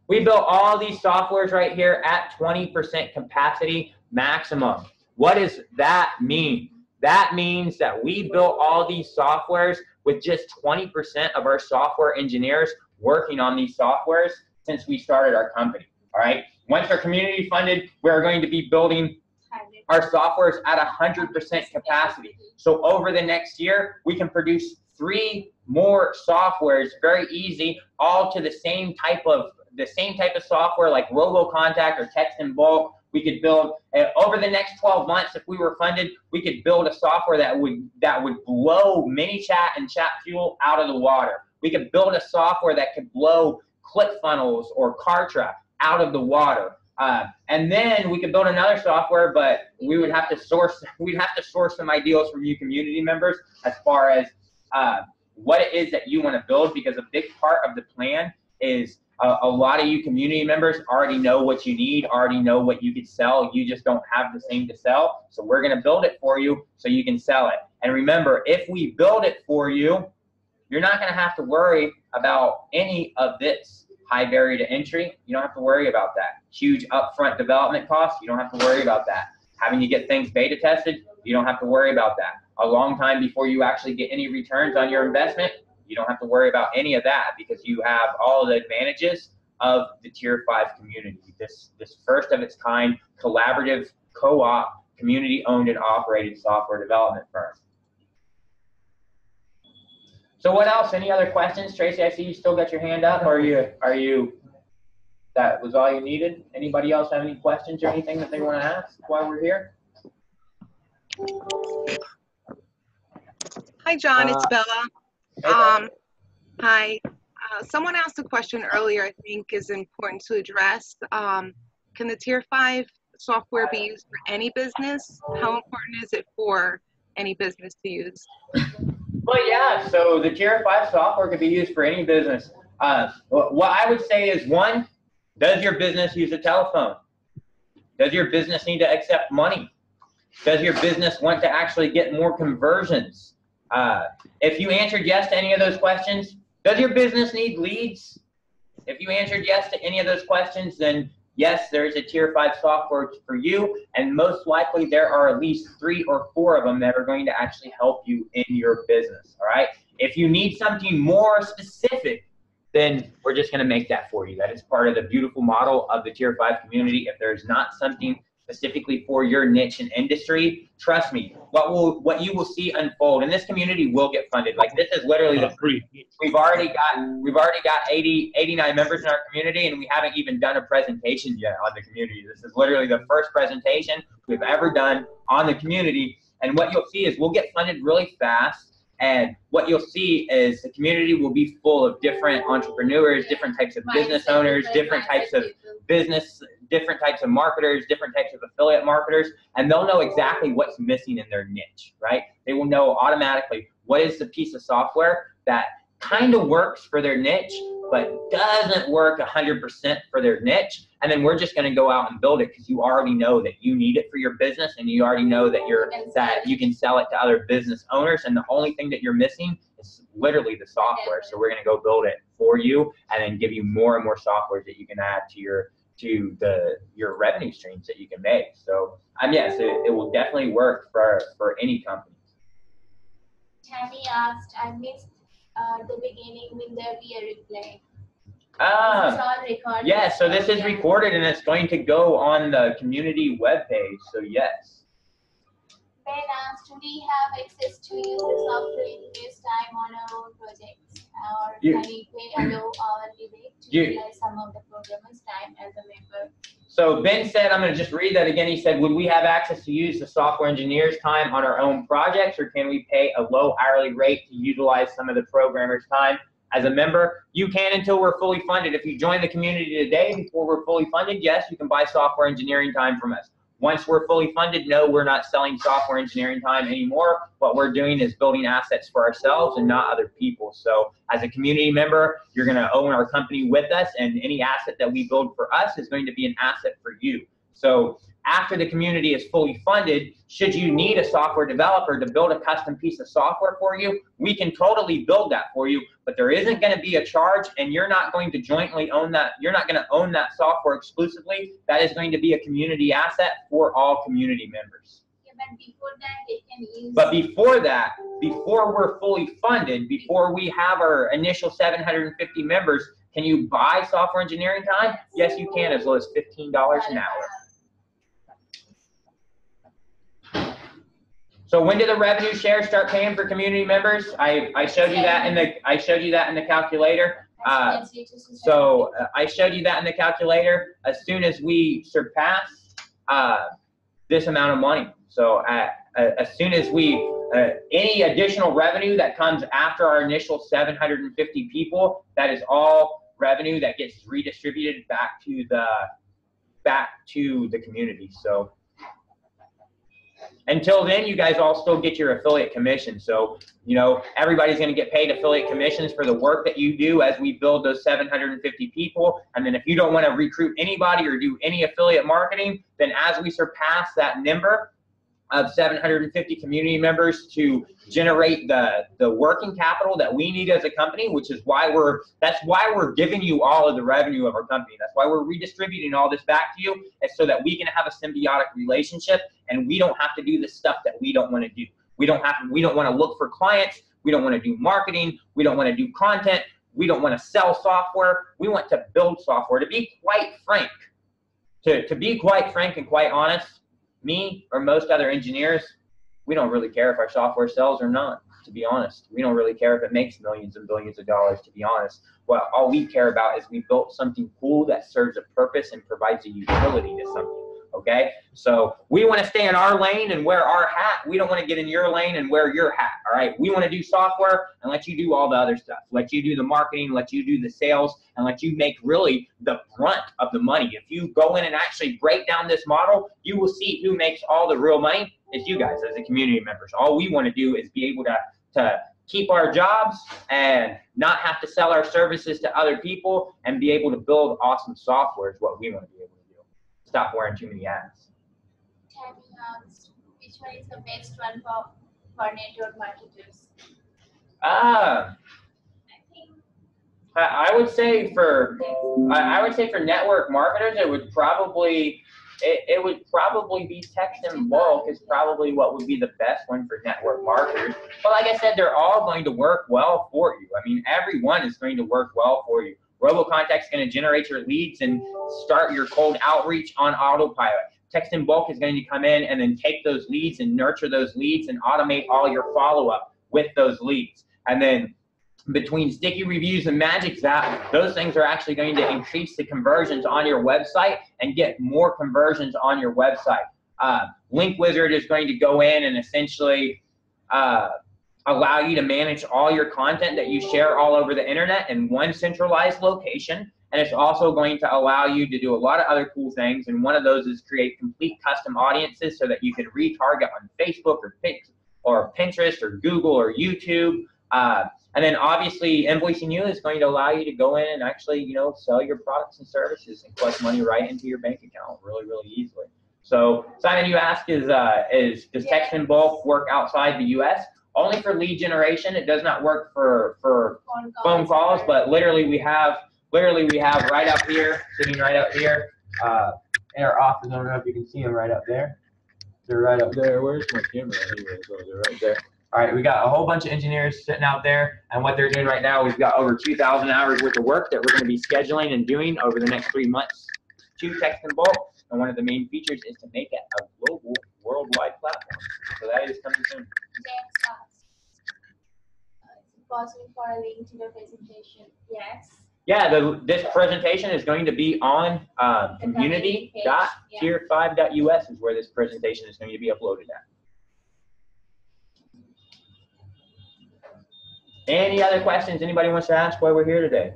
we built all these softwares right here at 20% capacity maximum. What does that mean? That means that we built all these softwares with just 20% of our software engineers working on these softwares since we started our company. All right. Once our community funded, we're going to be building our softwares at 100% capacity. So over the next year, we can produce three more softwares very easy, all to the same type of the same type of software like RoboContact or Text in Bulk. We could build uh, over the next 12 months if we were funded. We could build a software that would that would blow ManyChat and ChatFuel out of the water. We could build a software that could blow ClickFunnels or Kartra out of the water. Uh, and then we could build another software, but we would have to source [laughs] we'd have to source some ideas from you community members as far as uh, what it is that you want to build because a big part of the plan is uh, a lot of you community members already know what you need, already know what you could sell. You just don't have the same to sell. So we're going to build it for you so you can sell it. And remember, if we build it for you, you're not going to have to worry about any of this high barrier to entry. You don't have to worry about that. Huge upfront development costs. You don't have to worry about that. Having to get things beta tested. You don't have to worry about that. A long time before you actually get any returns on your investment. You don't have to worry about any of that because you have all the advantages of the tier five community. This this first of its kind collaborative co-op community owned and operated software development firm. So what else? Any other questions? Tracy, I see you still got your hand up. Are you, are you, that was all you needed? Anybody else have any questions or anything that they want to ask while we're here? Hi, Jon, it's Uh, Bella. Hey, Bella. Um, hi. Uh, someone asked a question earlier, I think is important to address. Um, can the tier five software be used for any business? How important is it for any business to use? Well, yeah. So the Tier Five software can be used for any business. Uh, what I would say is one: Does your business use a telephone? Does your business need to accept money? Does your business want to actually get more conversions? Uh, if you answered yes to any of those questions, does your business need leads? If you answered yes to any of those questions, then yes, there's a tier five software for you, and most likely there are at least three or four of them that are going to actually help you in your business. All right. If you need something more specific, then we're just going to make that for you. That is part of the beautiful model of the tier five community. If there's not something specifically for your niche and industry, trust me, what will what you will see unfold, and this community will get funded. Like this is literally the we've already got we've already got 80 89 members in our community and we haven't even done a presentation yet on the community. This is literally the first presentation we've ever done on the community and what you'll see is we'll get funded really fast and what you'll see is the community will be full of different entrepreneurs different types of business owners different types of business different types of marketers different types of affiliate marketers and they'll know exactly what's missing in their niche right? They will know automatically what is the piece of software that kind of works for their niche but doesn't work 100% for their niche. And then we're just going to go out and build it because you already know that you need it for your business and you already know that you're that you can sell it to other business owners. And the only thing that you're missing is literally the software. So we're going to go build it for you and then give you more and more software that you can add to your to the your revenue streams that you can make. So um yes it, it will definitely work for for any company. Tammy asked, I missed uh, the beginning, will there be a replay? ah. Yeah, so this is recorded and it's going to go on the community webpage. So yes. Ben asked, do we have access to use the software in this time on our own projects? Or You- can we pay a low hourly to You- utilize some of the programmer's time as a member? So Ben said, I'm going to just read that again. He said, would we have access to use the software engineer's time on our own projects or can we pay a low hourly rate to utilize some of the programmer's time as a member? You can until we're fully funded. If you join the community today before we're fully funded, yes, you can buy software engineering time from us. Once we're fully funded, no, we're not selling software engineering time anymore. What we're doing is building assets for ourselves and not other people. So as a community member, you're going to own our company with us, and any asset that we build for us is going to be an asset for you. So after the community is fully funded, should you need a software developer to build a custom piece of software for you, we can totally build that for you, but there isn't going to be a charge and you're not going to jointly own that. You're not going to own that software exclusively. That is going to be a community asset for all community members. Yeah, but before that, they can use. But before that, before we're fully funded, before we have our initial 750 members, can you buy software engineering time? Yes, you can, as low as $15 an hour. So when do the revenue shares start paying for community members? I, I showed you that in the I showed you that in the calculator. Uh, As soon as you So uh, I showed you that in the calculator. As soon as we surpass uh, this amount of money, so uh, uh, as soon as we uh, any additional revenue that comes after our initial 750 people, that is all revenue that gets redistributed back to the back to the community. So until then, you guys all still get your affiliate commission. So, you know, everybody's going to get paid affiliate commissions for the work that you do as we build those 750 people. And then if you don't want to recruit anybody or do any affiliate marketing, then as we surpass that number of 750 community members to generate the the working capital that we need as a company, which is why we're that's why we're giving you all of the revenue of our company. That's why we're redistributing all this back to you, is so that we can have a symbiotic relationship and we don't have to do the stuff that we don't want to do. We don't have to, we don't want to look for clients. We don't want to do marketing. We don't want to do content. We don't want to sell software. We want to build software. To be quite frank, to, to be quite frank and quite honest, me or most other engineers, we don't really care if our software sells or not. to be honest. We don't really care if it makes millions and billions of dollars, to be honest. Well, all we care about is we built something cool that serves a purpose and provides a utility to something. Okay, so we want to stay in our lane and wear our hat. We don't want to get in your lane and wear your hat. All right, we want to do software and let you do all the other stuff. Let you do the marketing, let you do the sales, and let you make really the brunt of the money. If you go in and actually break down this model, you will see who makes all the real money. It's you guys as the community members. All we want to do is be able to to keep our jobs and not have to sell our services to other people and be able to build awesome software is what we want to be able to do. Stop wearing too many hats. Tammy asked, which one is the best one for, for network marketers? Ah, I think I I would say for I, I would say for network marketers, it would probably it, it would probably be Text in Bulk is probably what would be the best one for network marketers. But like I said, they're all going to work well for you. I mean, every one is going to work well for you. RoboContact is going to generate your leads and start your cold outreach on autopilot. Text in bulk is going to come in and then take those leads and nurture those leads and automate all your follow up with those leads. And then between sticky reviews and magic zap those things are actually going to increase the conversions on your website and get more conversions on your website uh, link wizard is going to go in and essentially uh, allow you to manage all your content that you share all over the internet in one centralized location and it's also going to allow you to do a lot of other cool things and one of those is create complete custom audiences so that you can retarget on facebook or or pinterest or google or youtube uh, and then obviously invoicing you is going to allow you to go in and actually, you know, sell your products and services and collect money right into your bank account really, really easily. So Simon, you asked is uh, is does text in bulk work outside the U.S. Only for lead generation. It does not work for for phone calls. phone calls, but literally we have literally we have right up here, sitting right up here, uh, in our office. I don't know if you can see them right up there. They're right up there. Where's my camera? Anyway, so they're right there. All right, we got a whole bunch of engineers sitting out there, and what they're doing right now, we've got over 2,000 hours worth of work that we're going to be scheduling and doing over the next three months to text in bulk. And one of the main features is to make it a global, worldwide platform. So that is coming soon. Asked, uh, is possible for a link to the presentation? Yes. Yeah, the, this presentation is going to be on um, The community page, community.tier5.us is where this presentation is going to be uploaded at. Any other questions anybody wants to ask while we're here today?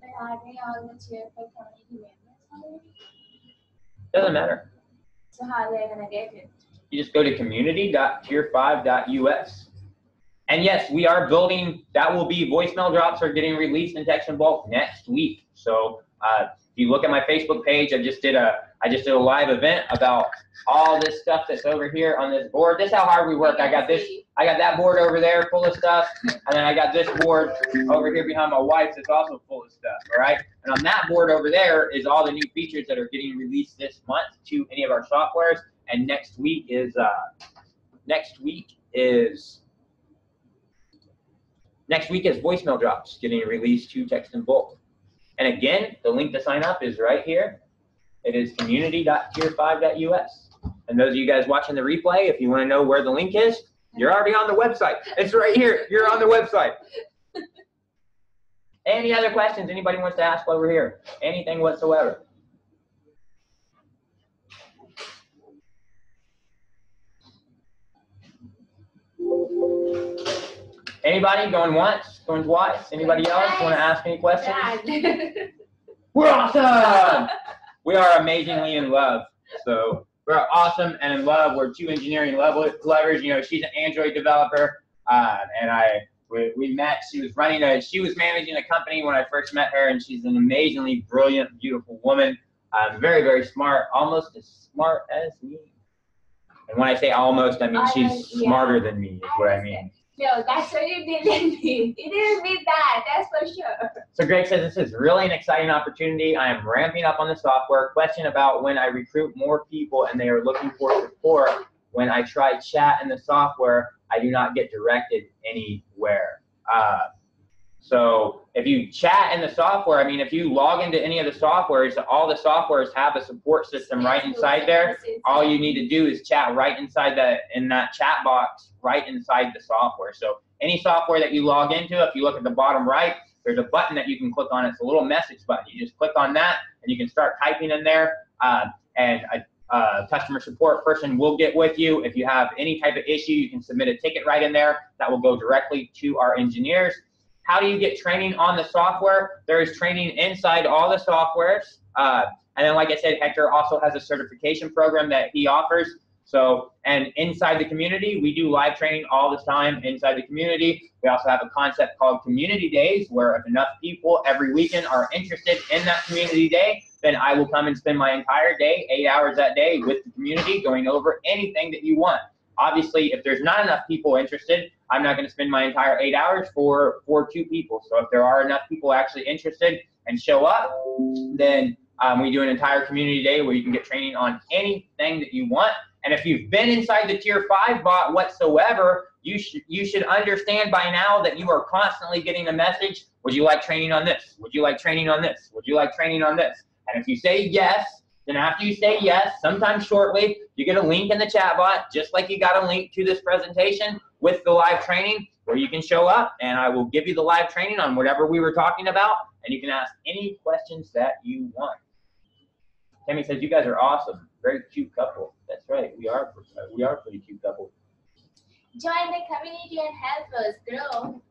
But are they all the tier for community members already? Doesn't matter. So how are they gonna get it? You just go to community.tier5.us. And yes, we are building, that will be voicemail drops are getting released in Text in Bulk next week. So uh, if you look at my Facebook page, I just did a I just did a live event about all this stuff that's over here on this board. This is how hard we work. I got this I got that board over there full of stuff, and then I got this board over here behind my wife's that's also full of stuff. All right, and on that board over there is all the new features that are getting released this month to any of our softwares. And next week is uh, next week is next week is voicemail drops getting released to text in bulk. And again, the link to sign up is right here. It is community.tier5.us. And those of you guys watching the replay, if you want to know where the link is, you're already on the website. It's right here. You're on the website. [laughs] Any other questions anybody wants to ask while we're here? Anything whatsoever? Anybody going once, going twice? Anybody else want to ask any questions? [laughs] We're awesome. [laughs] We are amazingly in love. So we're awesome and in love. We're two engineering level lovers. You know, she's an Android developer, uh, and I we, we met. She was running a she was managing a company when I first met her, and she's an amazingly brilliant, beautiful woman. Um, very very smart, almost as smart as me. And when I say almost, I mean I- she's yeah. smarter than me. Is what I mean. No, that's what you didn't mean. You didn't mean that, that's for sure. So Greg says this is really an exciting opportunity. I am ramping up on the software. Question about when I recruit more people and they are looking for support. When I try chat in the software, I do not get directed anywhere. Uh, So if you chat in the software, I mean, if you log into any of the softwares, all the softwares have a support system right inside there. All you need to do is chat right inside the in that chat box right inside the software. So any software that you log into, if you look at the bottom right, there's a button that you can click on. It's a little message button. You just click on that, and you can start typing in there. Uh, and a, a customer support person will get with you. If you have any type of issue, you can submit a ticket right in there. That will go directly to our engineers. How do you get training on the software? There is training inside all the softwares. Uh, and then, like I said, Hector also has a certification program that he offers. So, and inside the community, we do live training all the time inside the community. We also have a concept called community days where if enough people every weekend are interested in that community day, then I will come and spend my entire day, eight hours that day with the community going over anything that you want. Obviously, if there's not enough people interested, I'm not going to spend my entire eight hours for, for two people. So if there are enough people actually interested and show up, then um, we do an entire community day where you can get training on anything that you want. And if you've been inside the tier five bot whatsoever, you should you should understand by now that you are constantly getting a message. Would you like training on this? Would you like training on this? Would you like training on this? And if you say yes, then after you say yes, sometimes shortly, you get a link in the chat bot, just like you got a link to this presentation with the live training where you can show up and I will give you the live training on whatever we were talking about and you can ask any questions that you want. Tammy says, you guys are awesome. Very cute couple. That's right. We are, uh, we are pretty cute couple. Join the community and help us grow.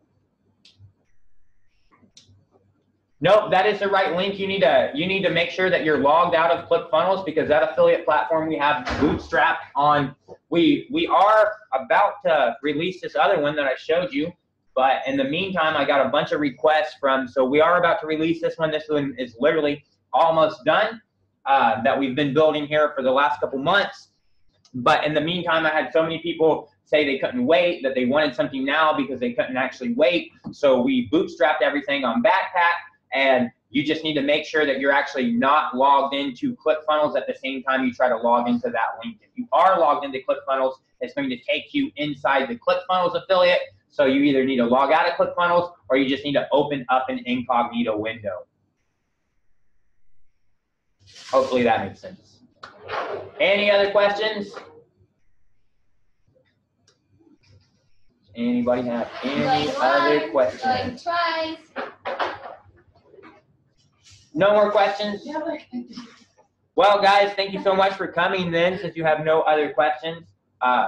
Nope, that is the right link. You need to you need to make sure that you're logged out of ClickFunnels because that affiliate platform we have bootstrapped on. We we are about to release this other one that I showed you, but in the meantime, I got a bunch of requests from. So we are about to release this one. This one is literally almost done. Uh, that we've been building here for the last couple months. But in the meantime, I had so many people say they couldn't wait, that they wanted something now because they couldn't actually wait. So we bootstrapped everything on Backpack and you just need to make sure that you're actually not logged into ClickFunnels at the same time you try to log into that link. If you are logged into ClickFunnels, it's going to take you inside the ClickFunnels affiliate. So you either need to log out of ClickFunnels or you just need to open up an incognito window. Hopefully that makes sense. Any other questions? Anybody have any other questions? Going twice. No more questions? Well, guys, thank you so much for coming then, since you have no other questions. Uh,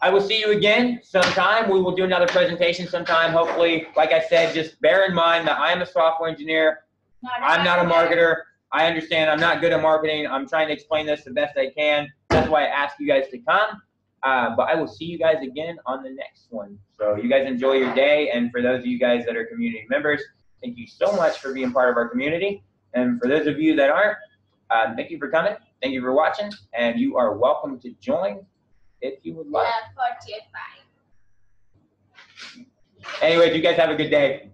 I will see you again sometime. We will do another presentation sometime, hopefully. Like I said, just bear in mind that I'm a software engineer. I'm not a marketer. I understand I'm not good at marketing. I'm trying to explain this the best I can. That's why I ask you guys to come. Uh, but I will see you guys again on the next one. So you guys enjoy your day. And for those of you guys that are community members, thank you so much for being part of our community. And for those of you that aren't, um, thank you for coming. Thank you for watching. And you are welcome to join if you would like. Yeah, 45. Anyways, you guys have a good day.